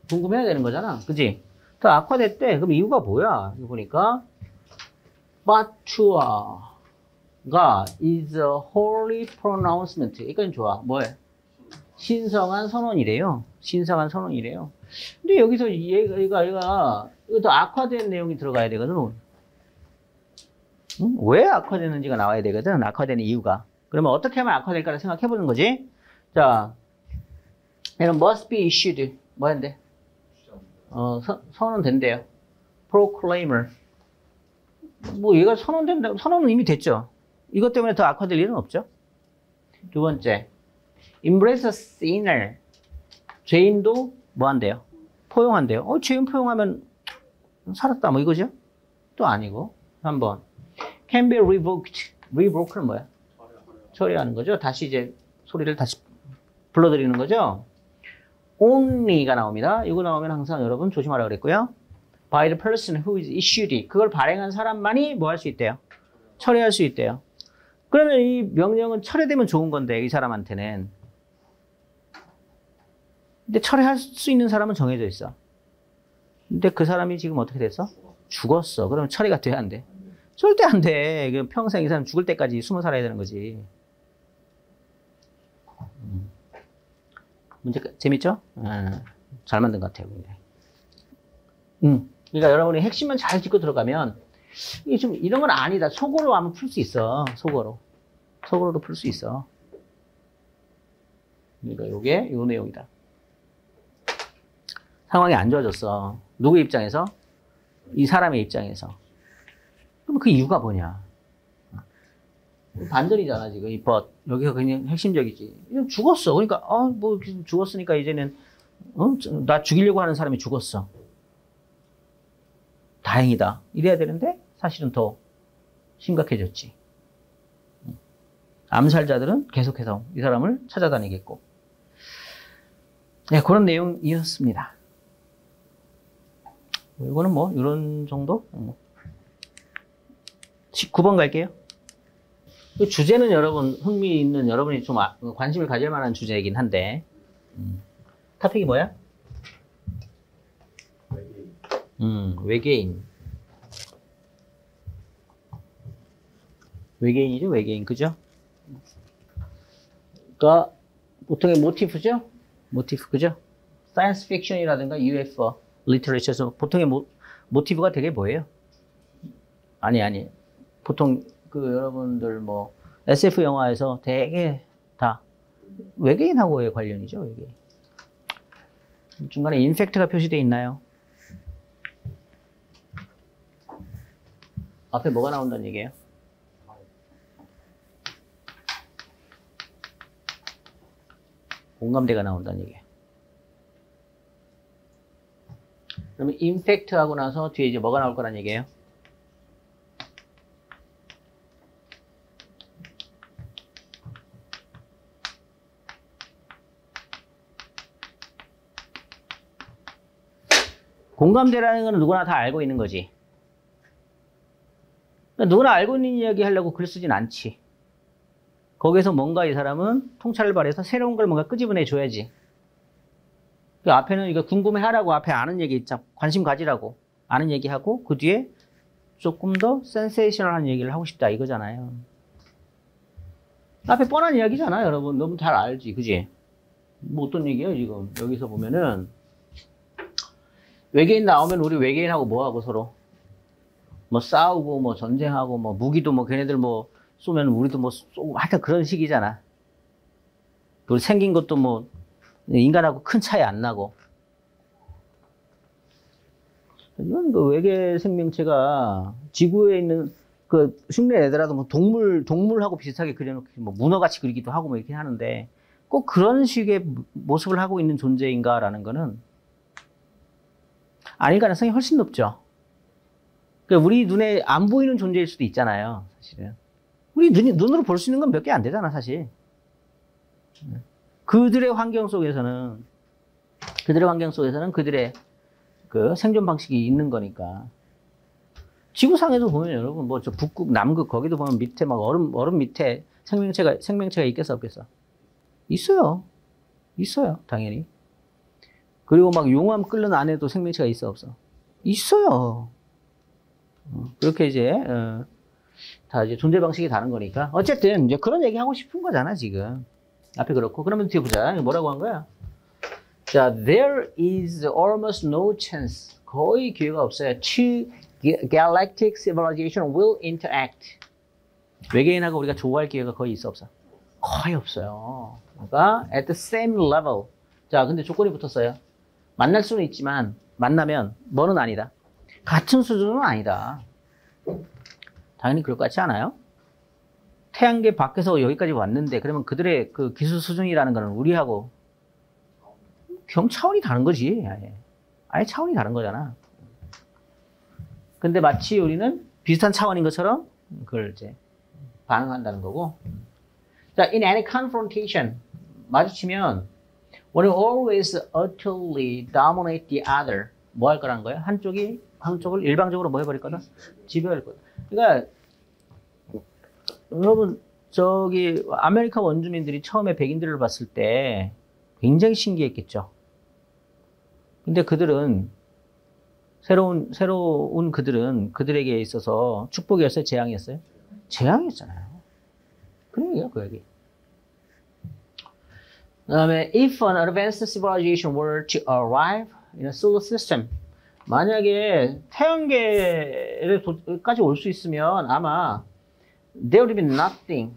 Speaker 1: 궁금해야 되는 거잖아 그지? 더 악화됐대 그럼 이유가 뭐야? 이거 보니까 바투아 가 is a holy pronouncement 이건 좋아. 뭐해? 신성한 선언이래요. 신성한 선언이래요. 근데 여기서 얘가 얘가 얘가 더 악화된 내용이 들어가야 되거든 응? 왜 악화되는지가 나와야 되거든 악화되는 이유가. 그러면 어떻게 하면 악화될까를 생각해 보는 거지? 자 얘는 must be issued. 뭐 한대? 어, 선, 선언된대요. Proclaimer. 뭐 얘가 선언된다 선언은 이미 됐죠 이것 때문에 더 악화될 일은 없죠. 두 번째 embrace sinner. 죄인도 뭐 한대요? 포용한대요. 어 죄인 포용하면 살았다. 뭐 이거죠? 또 아니고. 3번. can be revoked. revoke는 뭐야? 처리하는 거죠. 다시 이제 소리를 다시 불러드리는 거죠. only가 나옵니다. 이거 나오면 항상 여러분 조심하라 그랬고요. by the person who is issued. it. 그걸 발행한 사람만이 뭐 할 수 있대요? 처리할 수 있대요. 그러면 이 명령은 철회되면 좋은 건데 이 사람한테는. 근데 철회할 수 있는 사람은 정해져 있어. 근데 그 사람이 지금 어떻게 됐어? 죽었어. 그러면 처리가 돼야 안 돼? 절대 안 돼. 그 평생 이 사람 죽을 때까지 숨어 살아야 되는 거지. 문제 끝. 재밌죠? 아, 잘 만든 것 같아요. 굉장히. 음, 그러니까 여러분이 핵심만 잘 짚고 들어가면 이게 좀 이런 건 아니다. 소거로 하면 풀 수 있어. 소거로. 소거로도 풀 수 있어. 그러니까 요게 요 내용이다. 상황이 안 좋아졌어. 누구 입장에서? 이 사람의 입장에서. 그럼 그 이유가 뭐냐? 반전이잖아 지금 이 but 여기가 그냥 핵심적이지 죽었어 그러니까 아뭐 죽었으니까 이제는 어? 나 죽이려고 하는 사람이 죽었어 다행이다 이래야 되는데 사실은 더 심각해졌지 암살자들은 계속해서 이 사람을 찾아다니겠고. 네, 그런 내용이었습니다. 이거는 뭐 이런 정도? 19번 갈게요. 그 주제는 여러분 흥미 있는 여러분이 좀 아- 관심을 가질 만한 주제이긴 한데. 음. 카픽이 뭐야? 음, 외계인. 외계인이죠 외계인. 그죠? 그러니까 보통의 모티프죠? 모티프 그죠? 사이언스 픽션이라든가 UFO literature에서 보통의 모, 모티브가 되게 뭐예요? 아니 아니 보통 그 여러분들 뭐 SF 영화에서 되게 다 외계인하고의 관련이죠 외계인. 중간에 인펙트가 표시되어 있나요? 앞에 뭐가 나온다는 얘기예요? 공감대가 나온다는 얘기예요. 그러면 임팩트 하고 나서 뒤에 이제 뭐가 나올 거란 얘기예요? 공감대라는 건 누구나 다 알고 있는 거지. 그러니까 누구나 알고 있는 이야기 하려고 글 쓰진 않지. 거기서 뭔가 이 사람은 통찰을 발휘해서 새로운 걸 뭔가 끄집어내 줘야지. 그 앞에는 이거 궁금해 하라고 앞에 아는 얘기 있자. 관심 가지라고. 아는 얘기 하고 그 뒤에 조금 더 센세이셔널한 얘기를 하고 싶다 이거잖아요. 앞에 뻔한 이야기잖아, 여러분. 너무 잘 알지, 그지? 뭐 어떤 얘기예요, 지금? 여기서 보면은 외계인 나오면 우리 외계인하고 뭐하고 서로? 뭐 싸우고 뭐 전쟁하고 뭐 무기도 뭐 걔네들 뭐 쏘면 우리도 뭐 쏘고 하여튼 그런 식이잖아. 그리고 생긴 것도 뭐 인간하고 큰 차이 안 나고. 이건 그 외계 생명체가 지구에 있는 그 흉내 내더라도 뭐 동물 동물하고 비슷하게 그려놓기 뭐 문어같이 그리기도 하고 뭐 이렇게 하는데 꼭 그런 식의 모습을 하고 있는 존재인가라는 거는 아닐 가능성이 훨씬 높죠. 그러니까 우리 눈에 안 보이는 존재일 수도 있잖아요, 사실은. 우리 눈이, 눈으로 볼 수 있는 건 몇 개 안 되잖아, 사실. 그들의 환경 속에서는, 그들의 환경 속에서는 그들의 그 생존 방식이 있는 거니까. 지구상에서 보면 여러분, 뭐 저 북극, 남극, 거기도 보면 밑에 막 얼음, 얼음 밑에 생명체가, 생명체가 있겠어, 없겠어? 있어요. 있어요, 당연히. 그리고 막 용암 끓는 안에도 생명체가 있어, 없어? 있어요. 어, 그렇게 이제, 어, 다 이제 존재 방식이 다른 거니까. 어쨌든, 이제 그런 얘기 하고 싶은 거잖아, 지금. 앞에 그렇고. 그러면 뒤에 보자. 뭐라고 한 거야? 자, there is almost no chance. 거의 기회가 없어요. Two galactic civilization will interact. 외계인하고 우리가 조화할 기회가 거의 있어, 없어? 거의 없어요. 그러니까, at the same level. 자, 근데 조건이 붙었어요. 만날 수는 있지만, 만나면, 뭐는 아니다. 같은 수준은 아니다. 당연히 그럴 것 같지 않아요? 태양계 밖에서 여기까지 왔는데 그러면 그들의 그 기술 수준이라는 거는 우리하고 경 차원이 다른 거지. 아예. 아예 차원이 다른 거잖아. 근데 마치 우리는 비슷한 차원인 것처럼 그걸 이제 반응한다는 거고. 자, in any confrontation 마주치면 one always utterly dominate the other. 뭐 할 거라는 거예요? 한쪽이 한쪽을 일방적으로 뭐 해버릴 거다? 지배할 거다. 그러니까 여러분 저기 아메리카 원주민들이 처음에 백인들을 봤을 때 굉장히 신기했겠죠. 근데 그들은 새로운 새로운 그들은 그들에게 있어서 축복이었어요, 재앙이었어요? 재앙이었잖아요. 그런 얘기야, 그 얘기. 그다음에 if an advanced civilization were to arrive in a solar system 만약에 태양계까지 올 수 있으면 아마 there would be nothing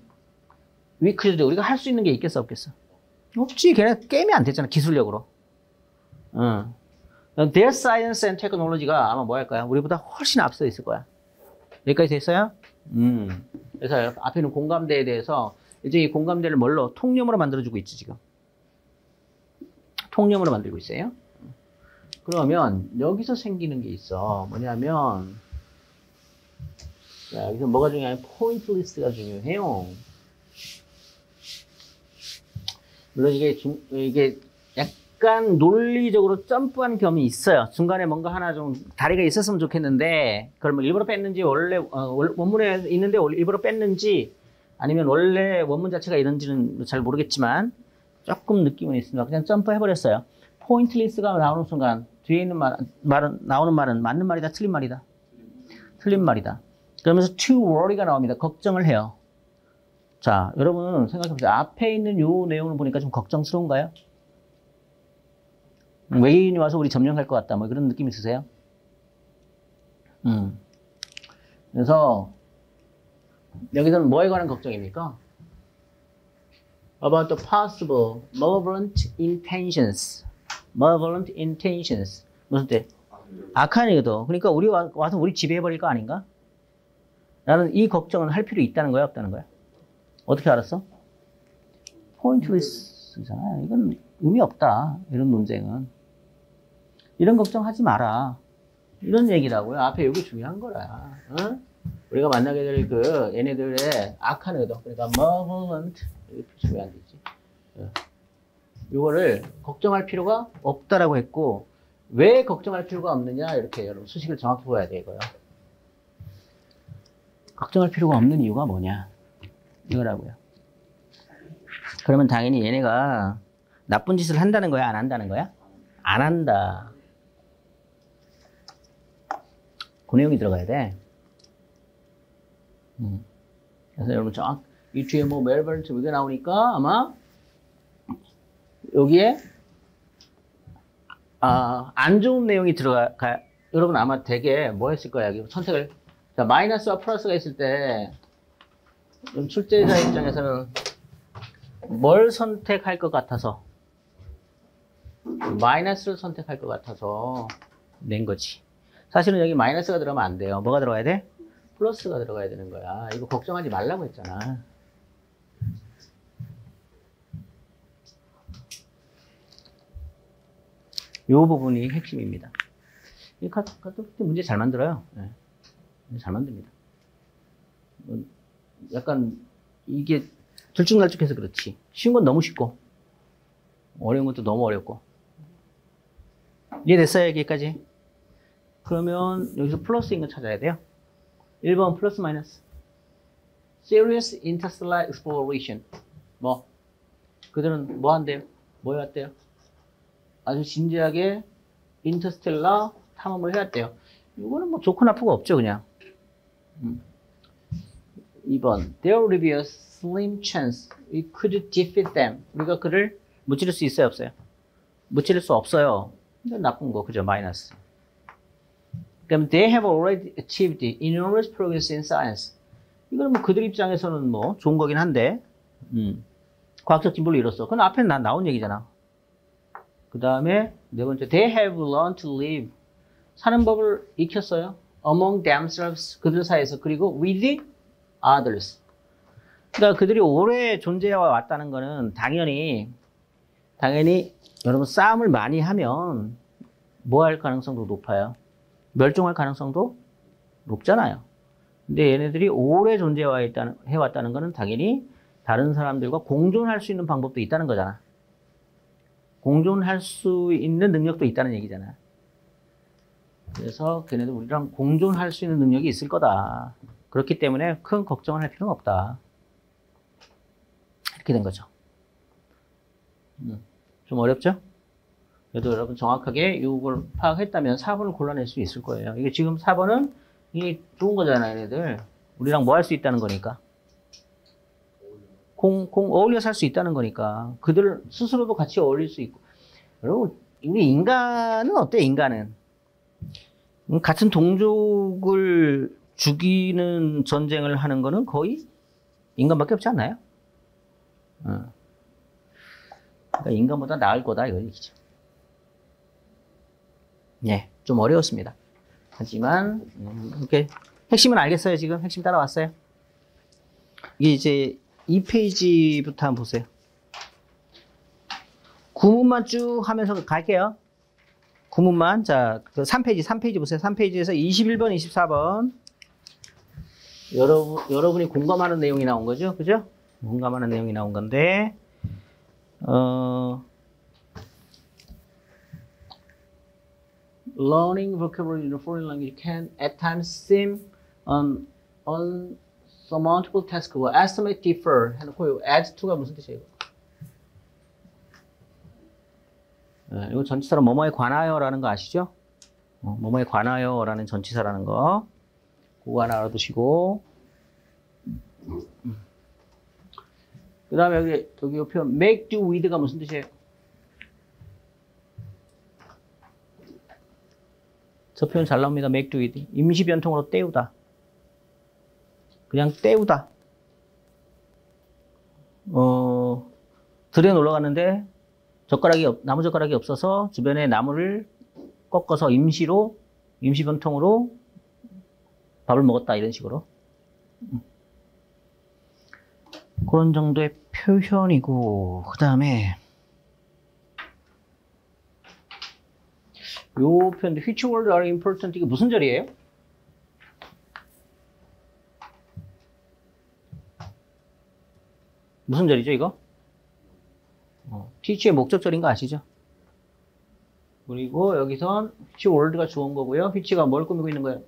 Speaker 1: we could do. 우리가 할 수 있는 게 있겠어 없겠어? 없지. 걔네 게임이 안 됐잖아 기술력으로. 응. Their science and technology가 아마 뭐 할까요? 우리보다 훨씬 앞서 있을 거야. 여기까지 됐어요? 음. 그래서 앞에 있는 공감대에 대해서 이제 이 공감대를 뭘로? 통념으로 만들어주고 있지 지금. 통념으로 만들고 있어요. 그러면 여기서 생기는 게 있어. 뭐냐면 자, 여기서 뭐가 중요하냐? 포인트 리스트가 중요해요. 물론 이게 중, 이게 약간 논리적으로 점프한 겸이 있어요. 중간에 뭔가 하나 좀 다리가 있었으면 좋겠는데 그걸 뭐 일부러 뺐는지 원래 어, 원문에 있는데 일부러 뺐는지 아니면 원래 원문 자체가 이런지는 잘 모르겠지만 조금 느낌은 있습니다. 그냥 점프해 버렸어요. 포인트 리스트가 나오는 순간 뒤에 있는 말, 말은 나오는 말은 맞는 말이다, 틀린 말이다. 틀린 말이다. 그러면서 to worry가 나옵니다. 걱정을 해요. 자, 여러분 생각해보세요. 앞에 있는 요 내용을 보니까 좀 걱정스러운가요? 외계인이 와서 우리 점령할 것 같다. 뭐 그런 느낌 있으세요? 음. 그래서 여기서는 뭐에 관한 걱정입니까? About the possible malevolent intentions. malevolent intentions. 무슨 때? 악한 얘기도. 그러니까 우리 와, 와서 우리 지배해버릴 거 아닌가? 나는 이 걱정은 할 필요 있다는 거야, 없다는 거야? 어떻게 알았어? 포인트리스잖아. 이건 의미 없다. 이런 논쟁은. 이런 걱정하지 마라. 이런 얘기라고요. 앞에 여기 중요한 거라. 어? 우리가 만나게 될 그 얘네들의 악한 의도. 그러니까 이게 표시가 안 되지. 어. 이거를 걱정할 필요가 없다라고 했고 왜 걱정할 필요가 없느냐 이렇게 여러분 수식을 정확히 보야 돼 이거요. 걱정할 필요가 없는 이유가 뭐냐 이거라고요. 그러면 당연히 얘네가 나쁜 짓을 한다는 거야 안 한다는 거야? 안 한다. 그 내용이 들어가야 돼. 음. 그래서 여러분 정확 이 뒤에 뭐 멜버른 이게 나오니까 아마 여기에 아, 안 좋은 내용이 들어가, 가, 여러분 아마 되게 뭐 했을 거야, 선택을. 자, 마이너스와 플러스가 있을 때, 좀 출제자 입장에서는 뭘 선택할 것 같아서, 마이너스를 선택할 것 같아서 낸 거지. 사실은 여기 마이너스가 들어가면 안 돼요. 뭐가 들어가야 돼? 플러스가 들어가야 되는 거야. 이거 걱정하지 말라고 했잖아. 이 부분이 핵심입니다. 이 카톡 문제 잘 만들어요. 네. 잘 만듭니다. 뭐, 약간 이게 들쭉날쭉해서 그렇지. 쉬운 건 너무 쉽고 어려운 것도 너무 어렵고 이해됐어요 여기까지? 그러면 여기서 플러스인 거 찾아야 돼요. 1번 플러스 마이너스 Serious Interstellar Exploration 뭐 그들은 뭐 한대요? 뭐 해왔대요? 아주 진지하게 인터스텔라 탐험을 해왔대요. 이거는 뭐 좋고 나쁘고 없죠, 그냥. 음. 2번. There will be a slim chance we could defeat them. 우리가 그를 무찌를 수 있어요, 없어요? 무찌를 수 없어요. 나쁜 거, 그죠? 마이너스. 그럼 they have already achieved enormous progress in science. 이건 뭐 그들 입장에서는 뭐 좋은 거긴 한데, 음. 과학적 진보를 이뤘어. 그건 앞에 나, 나온 얘기잖아. 그 다음에 네 번째, they have learned to live. 사는 법을 익혔어요. Among themselves. 그들 사이에서. 그리고 with others. 그러니까 그들이 오래 존재해 왔다는 거는 당연히, 당연히 여러분 싸움을 많이 하면 뭐 할 가능성도 높아요. 멸종할 가능성도 높잖아요. 근데 얘네들이 오래 존재해 왔다는 거는 당연히 다른 사람들과 공존할 수 있는 방법도 있다는 거잖아. 공존할 수 있는 능력도 있다는 얘기잖아. 그래서 걔네들 우리랑 공존할 수 있는 능력이 있을 거다. 그렇기 때문에 큰 걱정을 할 필요는 없다. 이렇게 된 거죠. 음, 좀 어렵죠? 그래도 여러분 정확하게 이걸 파악했다면 4번을 골라낼 수 있을 거예요. 이게 지금 4번은 이게 좋은 거잖아요, 얘네들. 우리랑 뭐 할 수 있다는 거니까. 공, 공 어울려 살 수 있다는 거니까. 그들 스스로도 같이 어울릴 수 있고. 여러분, 우리 인간은 어때, 인간은? 음, 같은 동족을 죽이는 전쟁을 하는 거는 거의 인간밖에 없지 않나요? 어. 그러니까 인간보다 나을 거다, 이거 얘기죠. 예, 좀 어려웠습니다. 하지만, 음, 이렇게, 핵심은 알겠어요, 지금? 핵심 따라왔어요? 이게 이제 2 페이지부터 한번 보세요. 구문만 쭉 하면서 갈게요. 구문만. 자, 그 3페이지, 3페이지 보세요. 3페이지에서 21번, 24번. 여러분, 여러분이 공감하는 내용이 나온 거죠? 그죠? 공감하는 내용이 나온 건데, 어, learning vocabulary in a foreign language can at times seem an unsurmountable task. estimate differ 해놓고 add to가 무슨 뜻이에요? 네, 이거 전치사로 뭐뭐에 관하여라는 거 아시죠? 어, 뭐뭐에 관하여라는 전치사라는 거. 그거 하나 알아두시고. 그 다음에 여기, 여기 표현 make do with가 무슨 뜻이에요? 저 표현 잘 나옵니다. make do with. 임시 변통으로 때우다. 그냥 때우다. 어, 들에 놀러 갔는데 젓가락이 없, 나무 젓가락이 없어서 주변에 나무를 꺾어서 임시로 임시 변통으로 밥을 먹었다 이런 식으로 음. 그런 정도의 표현이고 그 다음에 요 표현도 which word are important 이게 무슨 절이에요? 무슨 절이죠 이거? 어, teach의 목적절인 거 아시죠? 그리고 여기선 which word가 주어온 거고요. which가 뭘 꾸미고 있는 거예요?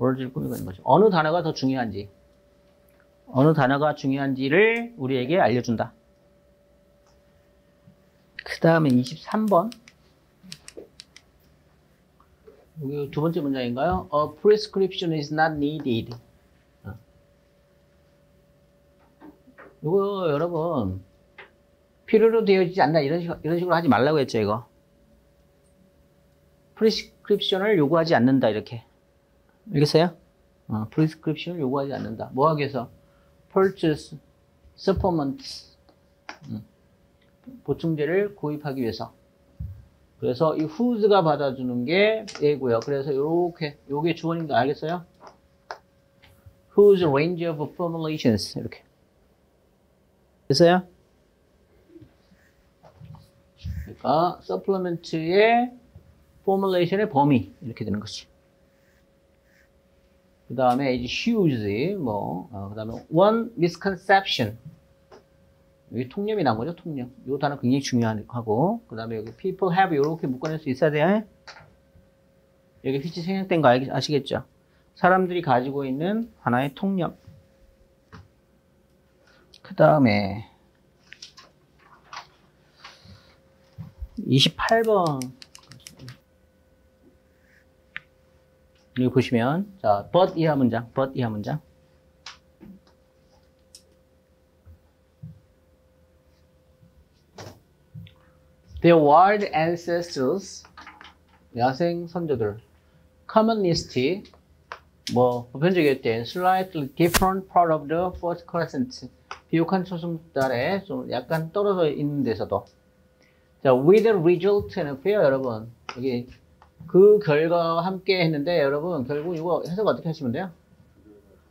Speaker 1: word를 꾸미고 있는 거죠. 어느 단어가 더 중요한지, 어느 단어가 중요한지를 우리에게 알려준다. 그 다음에 23번. 여기 두 번째 문장인가요? A prescription is not needed. 어. 이거 여러분 필요로 되어지지 않나 이런 식 이런 식으로 하지 말라고 했죠 이거. prescription을 요구하지 않는다 이렇게 알겠어요? 어, prescription을 요구하지 않는다. 뭐 하기 위해서? purchase supplements 음, 보충제를 구입하기 위해서. 그래서 이 whose가 받아주는 게 A고요. 그래서 요렇게 요게 주어인 거 알겠어요? whose range of formulations 이렇게 됐어요? 그러니까 supplement의 formulation의 범위 이렇게 되는 것이. 그 다음에 이제 huge 뭐, 어, 그 다음에 one misconception 여기 통념이 나온 거죠, 통념. 이 단어 굉장히 중요하고, 그 다음에 여기 people have 이렇게 묶어낼 수 있어야 돼요. 여기 휘치 생략된 거 알, 아시겠죠? 사람들이 가지고 있는 하나의 통념. 그 다음에 28번 여기 보시면 자, but 이하 문장, but 이하 문장. Their wild ancestors, 야생 선조들, commonist, 뭐 보편적일 때 slightly different part of the first crescent, 비옥한 초승달에 좀 약간 떨어져 있는 데서도 자, with the result는 뭐예요, 여러분? 여기 그 결과와 함께 했는데 여러분 결국 이거 해석 어떻게 하시면 돼요?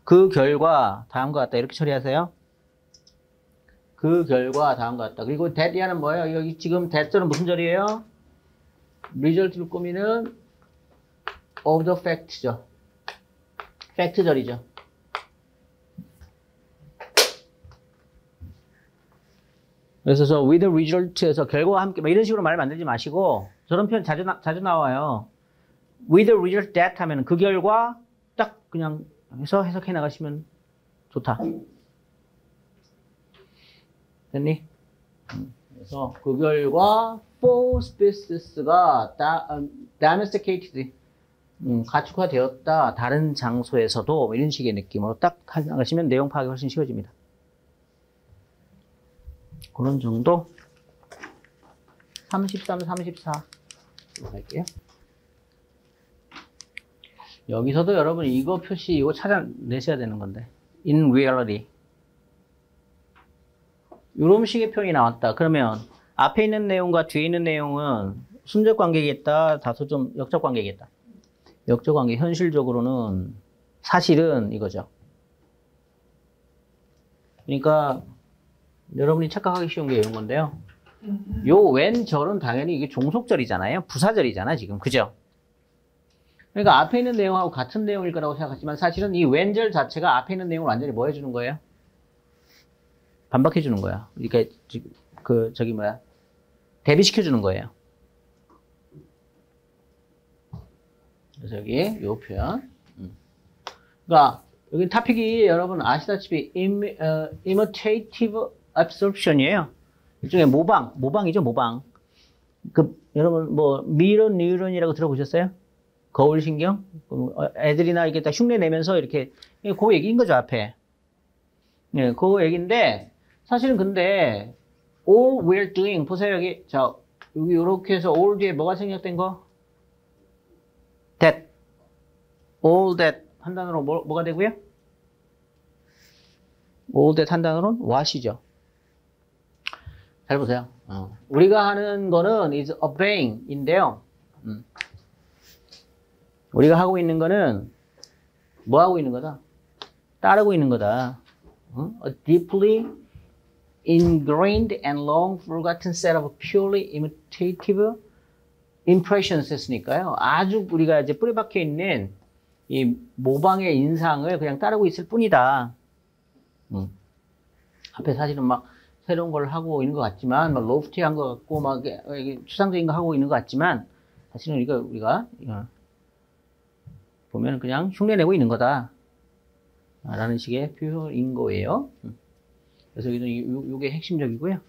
Speaker 1: 그 결과 다음과 같다 이렇게 처리하세요. 그 결과 다음과 같다. 그리고 that이하는 뭐예요? 여기 지금 that은 무슨 절이에요? result를 꾸미는 of the fact죠. fact 절이죠. 그래서 저 with result에서 결과와 함께 뭐 이런 식으로 말 만들지 마시고 저런 표현 자주 나, 자주 나와요. with result that 하면 그 결과 딱 그냥 해서 해석해 나가시면 좋다. 됐니? 음, 그래서 그 결과 four species가 다, 음, domesticated 음, 가축화되었다. 다른 장소에서도 뭐 이런 식의 느낌으로 딱 나가시면 내용 파악이 훨씬 쉬워집니다. 그런 정도 33, 34 할게요. 여기서도 여러분 이거 표시 이거 찾아내셔야 되는 건데 in reality 이런 식의 표현이 나왔다. 그러면 앞에 있는 내용과 뒤에 있는 내용은 순적 관계겠다. 다소 좀 역적 관계겠다. 역적 관계 현실적으로는 사실은 이거죠. 그러니까 여러분이 착각하기 쉬운 게 이런 건데요. 요 왼절은 당연히 이게 종속절이잖아요. 부사절이잖아, 지금. 그죠? 그러니까 앞에 있는 내용하고 같은 내용일 거라고 생각하지만 사실은 이 왼절 자체가 앞에 있는 내용을 완전히 뭐 해주는 거예요? 반박해 주는 거야. 그러니까 그 저기 뭐야 대비시켜 주는 거예요. 그래서 여기 요 표현. 음. 그러니까 여기 타픽이 여러분 아시다시피 임, 어, imitative absorption이에요. 일종의 모방, 모방이죠, 모방. 그 여러분 뭐 미런 뉴런이라고 들어보셨어요? 거울 신경? 어, 애들이나 이렇게 다 흉내 내면서 이렇게 그 얘기인 거죠 앞에. 예, 그 얘기인데 사실은 근데 all we're doing 보세요 여기 자 여기 이렇게 해서 all 뒤에 뭐가 생략된 거? that all that 한 단어로 뭐, 뭐가 되고요? all that 한 단어로는 what이죠. 잘 보세요. 어. 우리가 하는 거는 is obeying인데요. 음. 우리가 하고 있는 거는 뭐 하고 있는 거다? 따르고 있는 거다. 어? A deeply ingrained and long forgotten set of purely imitative impressions 했으니까요. 아주 우리가 이제 뿌리 박혀 있는 이 모방의 인상을 그냥 따르고 있을 뿐이다. 음. 앞에 사실은 막 새로운 걸 하고 있는 것 같지만, 막 로프티한 것 같고, 막 추상적인 거 하고 있는 것 같지만, 사실은 우리가, 우리가, 어, 보면 그냥 흉내내고 있는 거다. 라는 식의 표현인 거예요. 음. 그래서 요, 요게 핵심적이고요.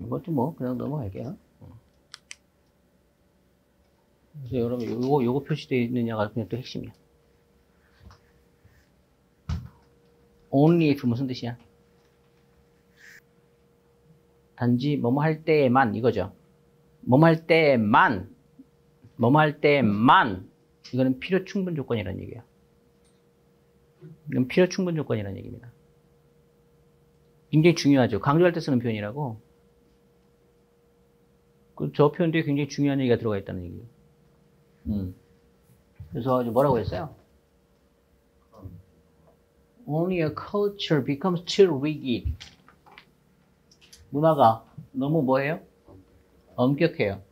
Speaker 1: 이것도 뭐, 그냥 넘어갈게요. 그래서 여러분, 요거, 요거 표시되어 있느냐가 그냥 또 핵심이야. Only if 무슨 뜻이야? 단지 뭐뭐 할 때에만 이거죠. 뭐뭐 할 때만 뭐뭐 할 때만 이거는 필요 충분 조건이라는 얘기야. 이건 필요 충분 조건이라는 얘기입니다. 굉장히 중요하죠. 강조할 때 쓰는 표현이라고. 그저 표현도 굉장히 중요한 얘기가 들어가 있다는 얘기예요. 음. 그래서 뭐라고 했어요? Only a culture becomes too rigid. 문화가 너무 뭐예요? 엄격해요.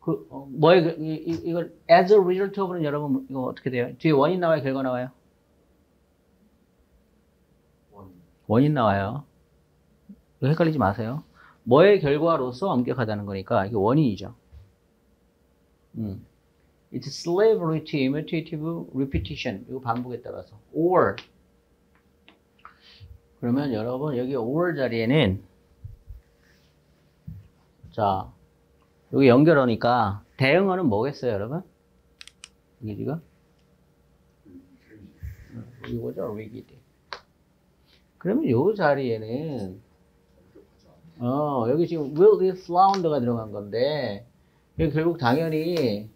Speaker 1: 그 어, 뭐에 그, 이, 이, 이 걸 as a result of는 여러분 이거 어떻게 돼요? 뒤에 원인 나와요, 결과 나와요? 원인 나와요. 헷갈리지 마세요. 뭐의 결과로서 엄격하다는 거니까 이게 원인이죠. 음. It's slavery to imitative repetition. 이거 반복에 따라서. or 그러면 여러분 여기 or 자리에는 자 여기 연결하니까 대응어는 뭐겠어요, 여러분? 이게 지금 이거죠, rigid. 그러면 요 자리에는 어 여기 지금 will be found가 들어간 건데 여기 결국 당연히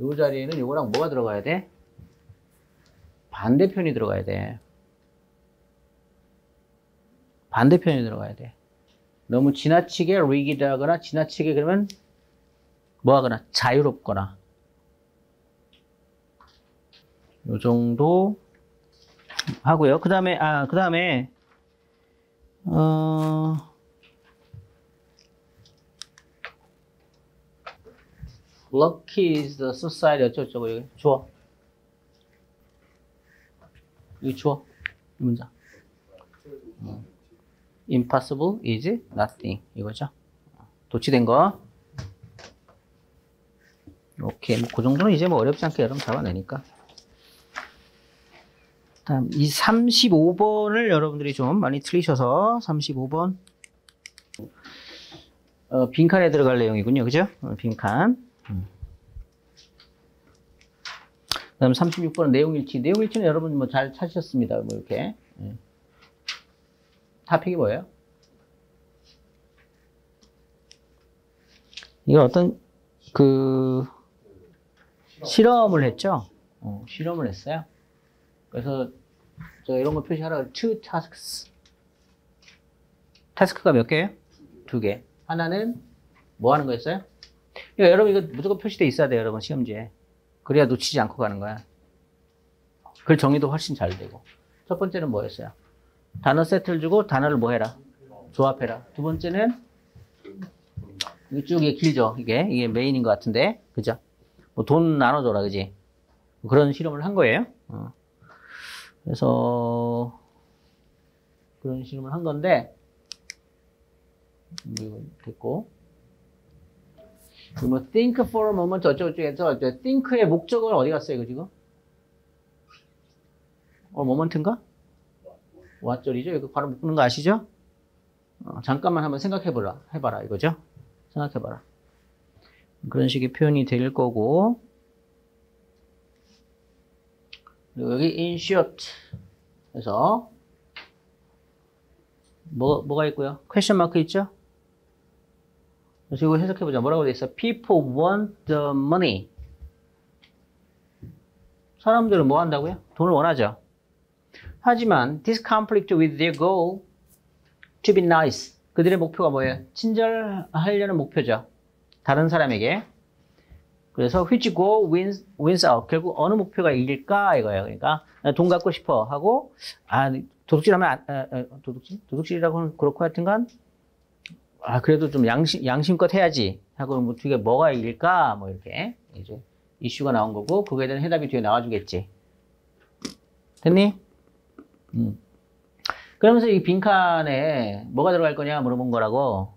Speaker 1: 요 자리에는 요거랑 뭐가 들어가야 돼? 반대편이 들어가야 돼. 반대편이 들어가야 돼. 너무 지나치게 rigid하거나 지나치게 그러면 뭐 하거나 자유롭거나 요 정도 하고요. 그 다음에 아 그 다음에 어 lucky is the society 어쩌고저쩌고 여기 주어 여기 주어 이 문장 어. Impossible is nothing. 이거죠? 도치된 거. 오케이. 뭐 그 정도는 이제 뭐 어렵지 않게 여러분 잡아내니까. 다음 이 35번을 여러분들이 좀 많이 틀리셔서 35번. 어, 빈칸에 들어갈 내용이군요. 그죠? 어, 빈칸. 음. 그 다음 36번은 내용일치. 내용일치는 여러분 뭐 잘 찾으셨습니다. 뭐 이렇게. 예. 타픽이 뭐예요? 이거 어떤 그 실험을 했죠. 어, 실험을 했어요. 그래서 저 이런 거 표시하라고 two tasks. 타스크가 몇 개예요? 두 개. 하나는 뭐 하는 거였어요? 이거 여러분 이거 무조건 표시돼 있어야 돼요, 여러분 시험지에. 그래야 놓치지 않고 가는 거야. 글 정리도 훨씬 잘 되고. 첫 번째는 뭐였어요? 단어 세트를 주고 단어를 뭐 해라? 조합해라. 두 번째는 이게 길죠. 이게 이게 메인인 것 같은데, 그죠? 뭐 돈 나눠줘라, 그지? 그런 실험을 한 거예요. 어. 그래서 그런 실험을 한 건데 이거 됐고 뭐 think for a moment 어쩌고저쩌고 해서 think의 목적은 어디 갔어요, 이거 지금? 어, moment인가? what절이죠? 이거 바로 묶는 거 아시죠? 어, 잠깐만 한번 생각해보라, 해봐라, 이거죠? 생각해봐라. 그런 식의 표현이 될 거고, 여기 in short 해서 뭐, 뭐가 있고요? question mark 있죠? 그래서 이거 해석해보자. 뭐라고 돼 있어? People want the money. 사람들은 뭐 한다고요? 돈을 원하죠. 하지만 this conflict with their goal to be nice. 그들의 목표가 뭐예요? 친절하려는 목표죠. 다른 사람에게. 그래서 which goal wins, wins out. 결국 어느 목표가 이길까 이거예요. 그러니까 돈 갖고 싶어 하고 아 도둑질하면 아, 아, 도둑질 도둑질이라고는 그렇고 하여튼간 아 그래도 좀 양심 양심껏 해야지 하고 뭐 뒤에 뭐가 이길까 뭐 이렇게 이제 이슈가 나온 거고 그거에 대한 해답이 뒤에 나와주겠지. 됐니? 음. 그러면서 이 빈칸에 뭐가 들어갈 거냐 물어본 거라고.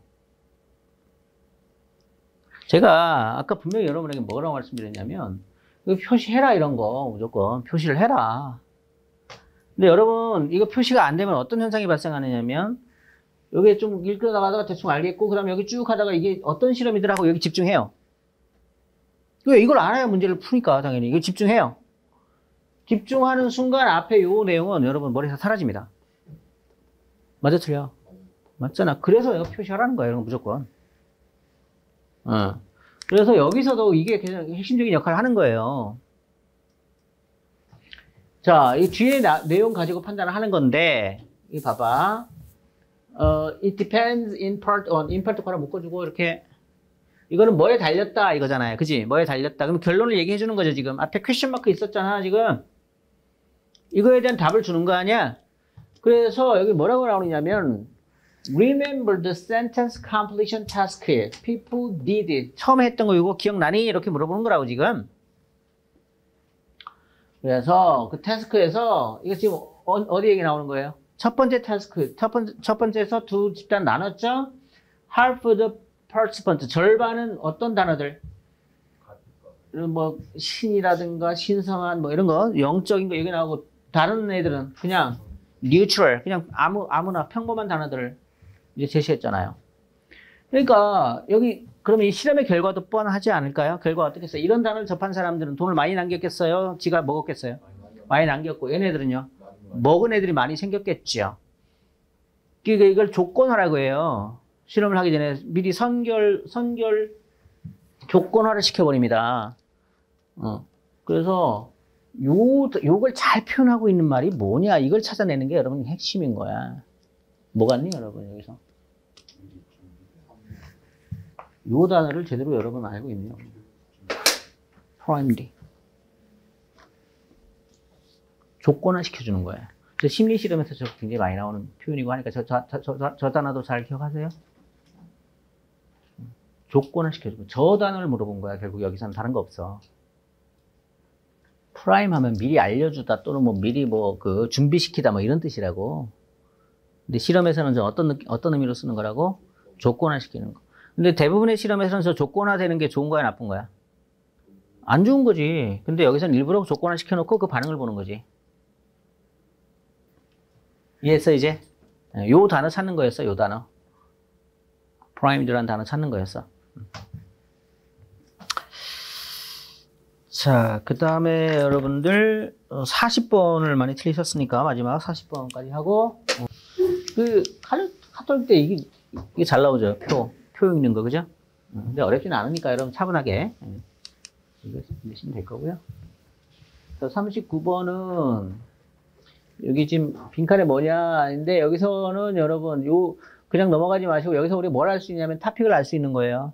Speaker 1: 제가 아까 분명히 여러분에게 뭐라고 말씀드렸냐면 이거 표시해라 이런 거 무조건 표시를 해라. 근데 여러분 이거 표시가 안 되면 어떤 현상이 발생하느냐면 여기에 좀 읽다가다가 대충 알겠고 그 다음에 여기 쭉 하다가 이게 어떤 실험이더라고 여기 집중해요. 왜 이걸 알아야 문제를 푸니까 당연히 이거 집중해요. 집중하는 순간 앞에 요 내용은 여러분 머리에서 사라집니다. 맞아 틀려? 맞잖아. 그래서 이거 표시하라는 거예요. 이런 무조건. 어. 그래서 여기서도 이게 그냥 핵심적인 역할을 하는 거예요. 자, 이 뒤에 나, 내용 가지고 판단을 하는 건데, 이 봐봐. 어, it depends in part on, in part 하나 묶어주고, 이렇게. 이거는 뭐에 달렸다, 이거잖아요. 그지? 뭐에 달렸다. 그럼 결론을 얘기해 주는 거죠, 지금. 앞에 question mark 있었잖아, 지금. 이거에 대한 답을 주는 거 아니야? 그래서 여기 뭐라고 나오느냐면, Remember the sentence completion task. People did it. 처음에 했던 거 이거 기억나니? 이렇게 물어보는 거라고 지금. 그래서 그 task에서 이거 지금 어, 디 얘기 나오는 거예요? 첫 번째 task, 첫 번째 첫 번째에서 두 집단 나눴죠? Half the participant 절반은 어떤 단어들? 뭐 신이라든가 신성한 뭐 이런 거 영적인 거 여기 나오고 다른 애들은 그냥 neutral 그냥 아무 아무나 평범한 단어들을 이제 제시했잖아요. 그러니까 여기 그러면 이 실험의 결과도 뻔하지 않을까요? 결과 어떻게 했어요? 이런 단어를 접한 사람들은 돈을 많이 남겼겠어요? 지가 먹었겠어요? 많이 남겼고 얘네들은요? 먹은 애들이 많이 생겼겠죠. 그러니까 이걸 조건화라고 해요. 실험을 하기 전에 미리 선결 선결 조건화를 시켜버립니다. 어. 그래서 요 요걸 잘 표현하고 있는 말이 뭐냐 이걸 찾아내는 게 여러분 핵심인 거야. 뭐 같니 여러분 여기서? 요 단어를 제대로 여러분 알고 있네요. prime이. 조건화 시켜주는 거예요. 저 심리 실험에서 저 굉장히 많이 나오는 표현이고 하니까 저, 저, 저, 저, 저 단어도 잘 기억하세요? 조건화 시켜주고 저 단어를 물어본 거야. 결국 여기서는 다른 거 없어. prime 하면 미리 알려주다 또는 뭐 미리 뭐 그 준비시키다 뭐 이런 뜻이라고. 근데 실험에서는 어떤 어떤 의미로 쓰는 거라고? 조건화 시키는 거. 근데 대부분의 실험에서는 저 조건화 되는 게 좋은 거야, 나쁜 거야? 안 좋은 거지. 근데 여기서는 일부러 조건화 시켜놓고 그 반응을 보는 거지. 이해했어, 이제? 예, 요 단어 찾는 거였어, 요 단어. prime이라는 단어 찾는 거였어. 자, 그 다음에 여러분들 40번을 어, 많이 틀리셨으니까 마지막 40번까지 하고 어, 그 카톨 때 이게, 이게 잘 나오죠, 표. 표 읽는 거, 그죠? 어, 근데 어렵지는 않으니까 여러분 차분하게 읽으시면 될 거고요. 39번은 여기 지금 빈칸에 뭐냐인데 여기서는 여러분 요 그냥 넘어가지 마시고 여기서 우리 뭘 할 수 있냐면 topic을 알 수 있는 거예요.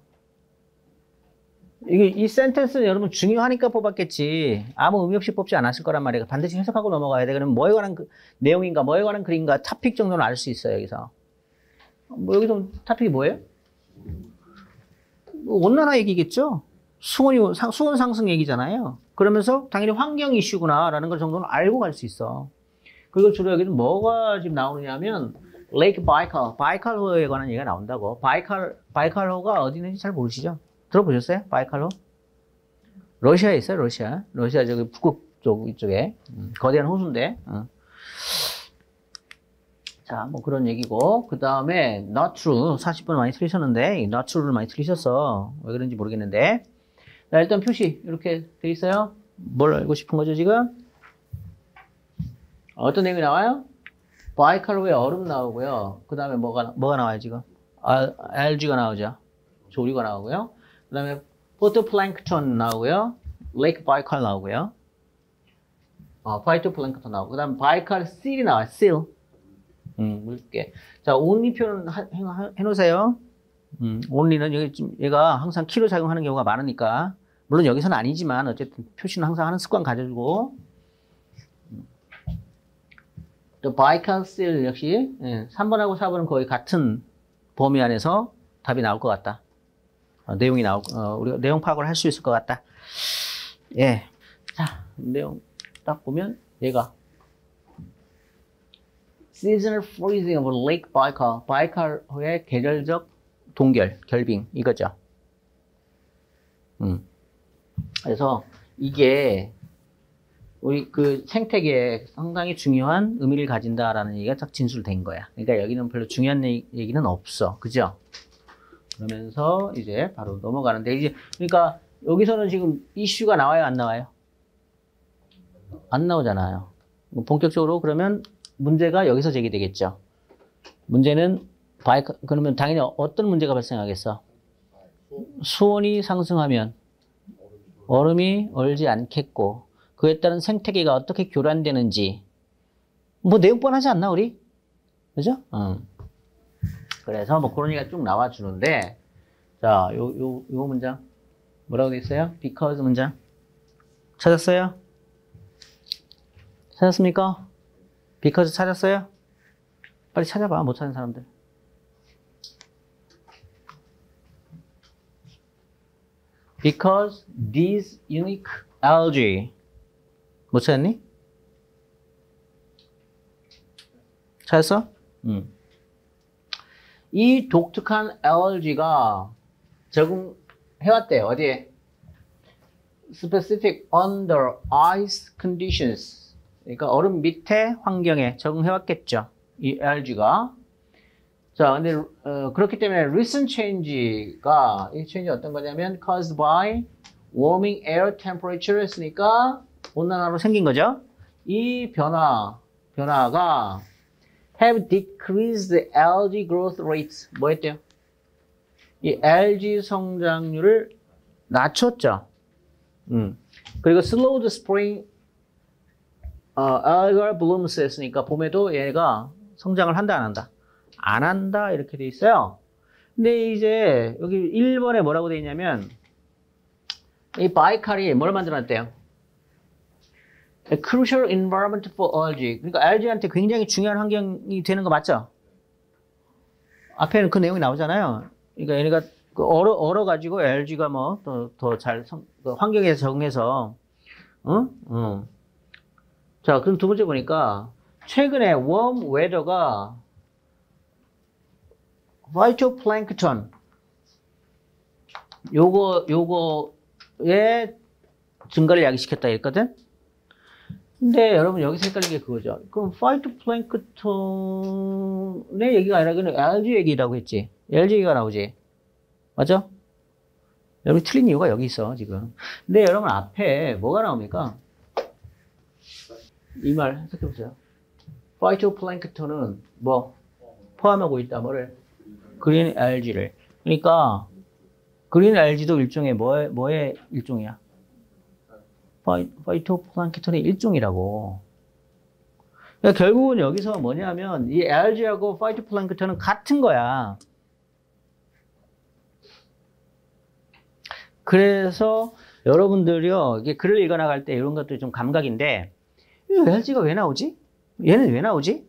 Speaker 1: 이게 이 sentence는 여러분 중요하니까 뽑았겠지 아무 의미 없이 뽑지 않았을 거란 말이에요. 반드시 해석하고 넘어가야 돼. 그러면 뭐에 관한 그, 내용인가, 뭐에 관한 글인가, 타픽 정도는 알 수 있어요. 여기서 뭐 여기서 topic이 뭐예요? 뭐 온난화 얘기겠죠? 수온이, 수온 상승 얘기잖아요. 그러면서 당연히 환경 이슈구나라는 걸 정도는 알고 갈 수 있어. 그리고 주로 여기는 뭐가 지금 나오느냐면 Lake Baikal, 바이칼호에 관한 얘기가 나온다고. 바이칼, 바이칼호가 어디 있는지 잘 모르시죠? 들어보셨어요? 바이칼호? 러시아에 있어요, 러시아. 러시아 저기 북극 쪽 이쪽에. 음, 거대한 호수인데. 어. 자, 뭐 그런 얘기고. 그 다음에 not true. 40번 많이 틀리셨는데, not true를 많이 틀리셨어. 왜 그런지 모르겠는데. 자, 일단 표시. 이렇게 돼 있어요. 뭘 알고 싶은 거죠, 지금? 어떤 내용이 나와요? 바이칼로에 얼음 나오고요. 그 다음에 뭐가, 뭐가 나와요, 지금? 아, 알지가 나오죠. 조류가 나오고요. 그 다음에 포토플랭크톤 나오고요. 레이크 바이칼 나오고요. 어, 파이토플랭크톤 나오고. 그 다음에 바이칼 실이 나와요, 실. 음, 물게. 자, only 표현 해놓으세요. 음, only는 여기 좀 얘가 항상 키로 작용하는 경우가 많으니까. 물론 여기서는 아니지만 어쨌든 표시는 항상 하는 습관 가지고. 또 바이칸실 역시 예, 3번하고 4번은 거의 같은 범위 안에서 답이 나올 것 같다. 어, 내용이 나올 어, 우리가 내용 파악을 할 수 있을 것 같다. 예. 자, 내용 딱 보면 얘가 seasonal freezing of Lake Baikal, 바이칼호의 계절적 동결, 결빙 이거죠. 음. 그래서 이게 우리 그 생태계에 상당히 중요한 의미를 가진다라는 얘기가 딱 진술된 거야. 그러니까 여기는 별로 중요한 얘기- 얘기는 없어. 그죠? 그러면서 이제 바로 넘어가는데 이제 그러니까 여기서는 지금 이슈가 나와요, 안 나와요? 안 나오잖아요. 뭐 본격적으로 그러면 문제가 여기서 제기되겠죠. 문제는 바이 그러면 당연히 어떤 문제가 발생하겠어? 수온이 상승하면 얼음이 얼지 않겠고 그에 따른 생태계가 어떻게 교란되는지 뭐 내용 뻔하지 않나 우리? 그죠? 응. 그래서 뭐 그런 얘기가 쭉 나와 주는데 자, 요, 요, 요 문장 뭐라고 돼 있어요? because 문장 찾았어요? 찾았습니까? because 찾았어요? 빨리 찾아봐 못 찾은 사람들 because these unique algae 못 찾았니? 찾았어? 응. 이 독특한 algae가 적응해왔대요. 어디에? specific under ice conditions. 그러니까 얼음 밑에 환경에 적응해왔겠죠. 이 algae가. 자, 근데 어, 그렇기 때문에 recent change가 이 change 어떤 거냐면 caused by warming air temperature 했으니까 온난화로 생긴 거죠. 이 변화 변화가 have decreased the algae growth rates. 뭐 했대요? 이 algae 성장률을 낮췄죠. 음. 그리고 slowed spring 어, algal blooms 했으니까 봄에도 얘가 성장을 한다 안 한다? 안 한다 이렇게 돼 있어요. 근데 이제 여기 1번에 뭐라고 돼 있냐면 이 바이칼이 뭘 만들어놨대요? A crucial environment for algae. 그러니까 algae한테 굉장히 중요한 환경이 되는 거 맞죠? 앞에는 그 내용이 나오잖아요. 그러니까 얘네가 그 얼어, 얼어가지고 algae가 뭐 더 더잘그 환경에 적응해서, 응? 응. 자, 그럼 두 번째 보니까 최근에 warm weather가 phytoplankton 요거 요거의 증가를 야기시켰다 했거든. 근데 여러분 여기서 헷갈린 게 그거죠. 그럼 파이토플랭크톤의 얘기가 아니라 그냥 알지 얘기라고 했지. LG 얘기가 나오지. 맞아? 여러분 틀린 이유가 여기 있어 지금. 근데 여러분 앞에 뭐가 나옵니까? 이 말 해석해 보세요. 파이토플랭크톤은 뭐 포함하고 있다 뭐를 그린 알지를. 그러니까 그린 알지도 일종의 뭐의 뭐의 일종이야? 파이, 파이토플랑크톤의 일종이라고. 그러니까 결국은 여기서 뭐냐면 이 알지하고 파이토플랑크톤은 같은 거야. 그래서 여러분들이요 글을 읽어 나갈 때 이런 것들이 좀 감각인데 이 알지가 왜 나오지? 얘는 왜 나오지?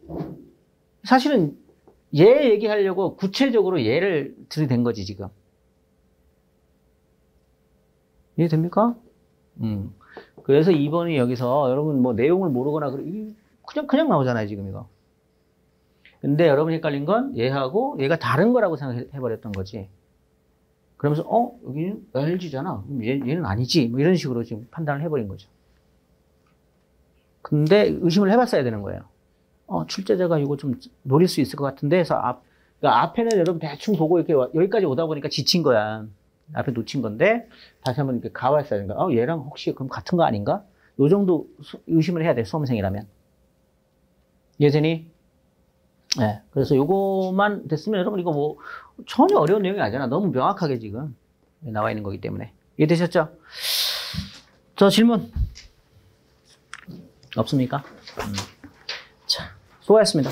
Speaker 1: 사실은 얘 얘기하려고 구체적으로 얘를 들이댄 거지 지금. 이해됩니까? 음. 그래서 2번이 여기서 여러분 뭐 내용을 모르거나 그냥 그냥 나오잖아요 지금 이거. 근데 여러분이 헷갈린 건 얘하고 얘가 다른 거라고 생각해 버렸던 거지. 그러면서 어 여기는 LG잖아. 얘는 아니지. 뭐 이런 식으로 지금 판단을 해버린 거죠. 근데 의심을 해봤어야 되는 거예요. 어 출제자가 이거 좀 노릴 수 있을 것 같은데 해서 앞 그러니까 앞에는 여러분 대충 보고 이렇게 와- 여기까지 오다 보니까 지친 거야. 앞에 놓친 건데 다시 한번 이렇게 되는 거야. 어, 얘랑 혹시 그럼 같은 거 아닌가? 요 정도 수- 의심을 해야 돼 수험생이라면. 예전이 네, 그래서 요거만 됐으면 여러분 이거 뭐 전혀 어려운 내용이 아니잖아. 너무 명확하게 지금 나와 있는 거기 때문에 이해되셨죠? 저 질문 없습니까? 음. 자, 수고하셨습니다.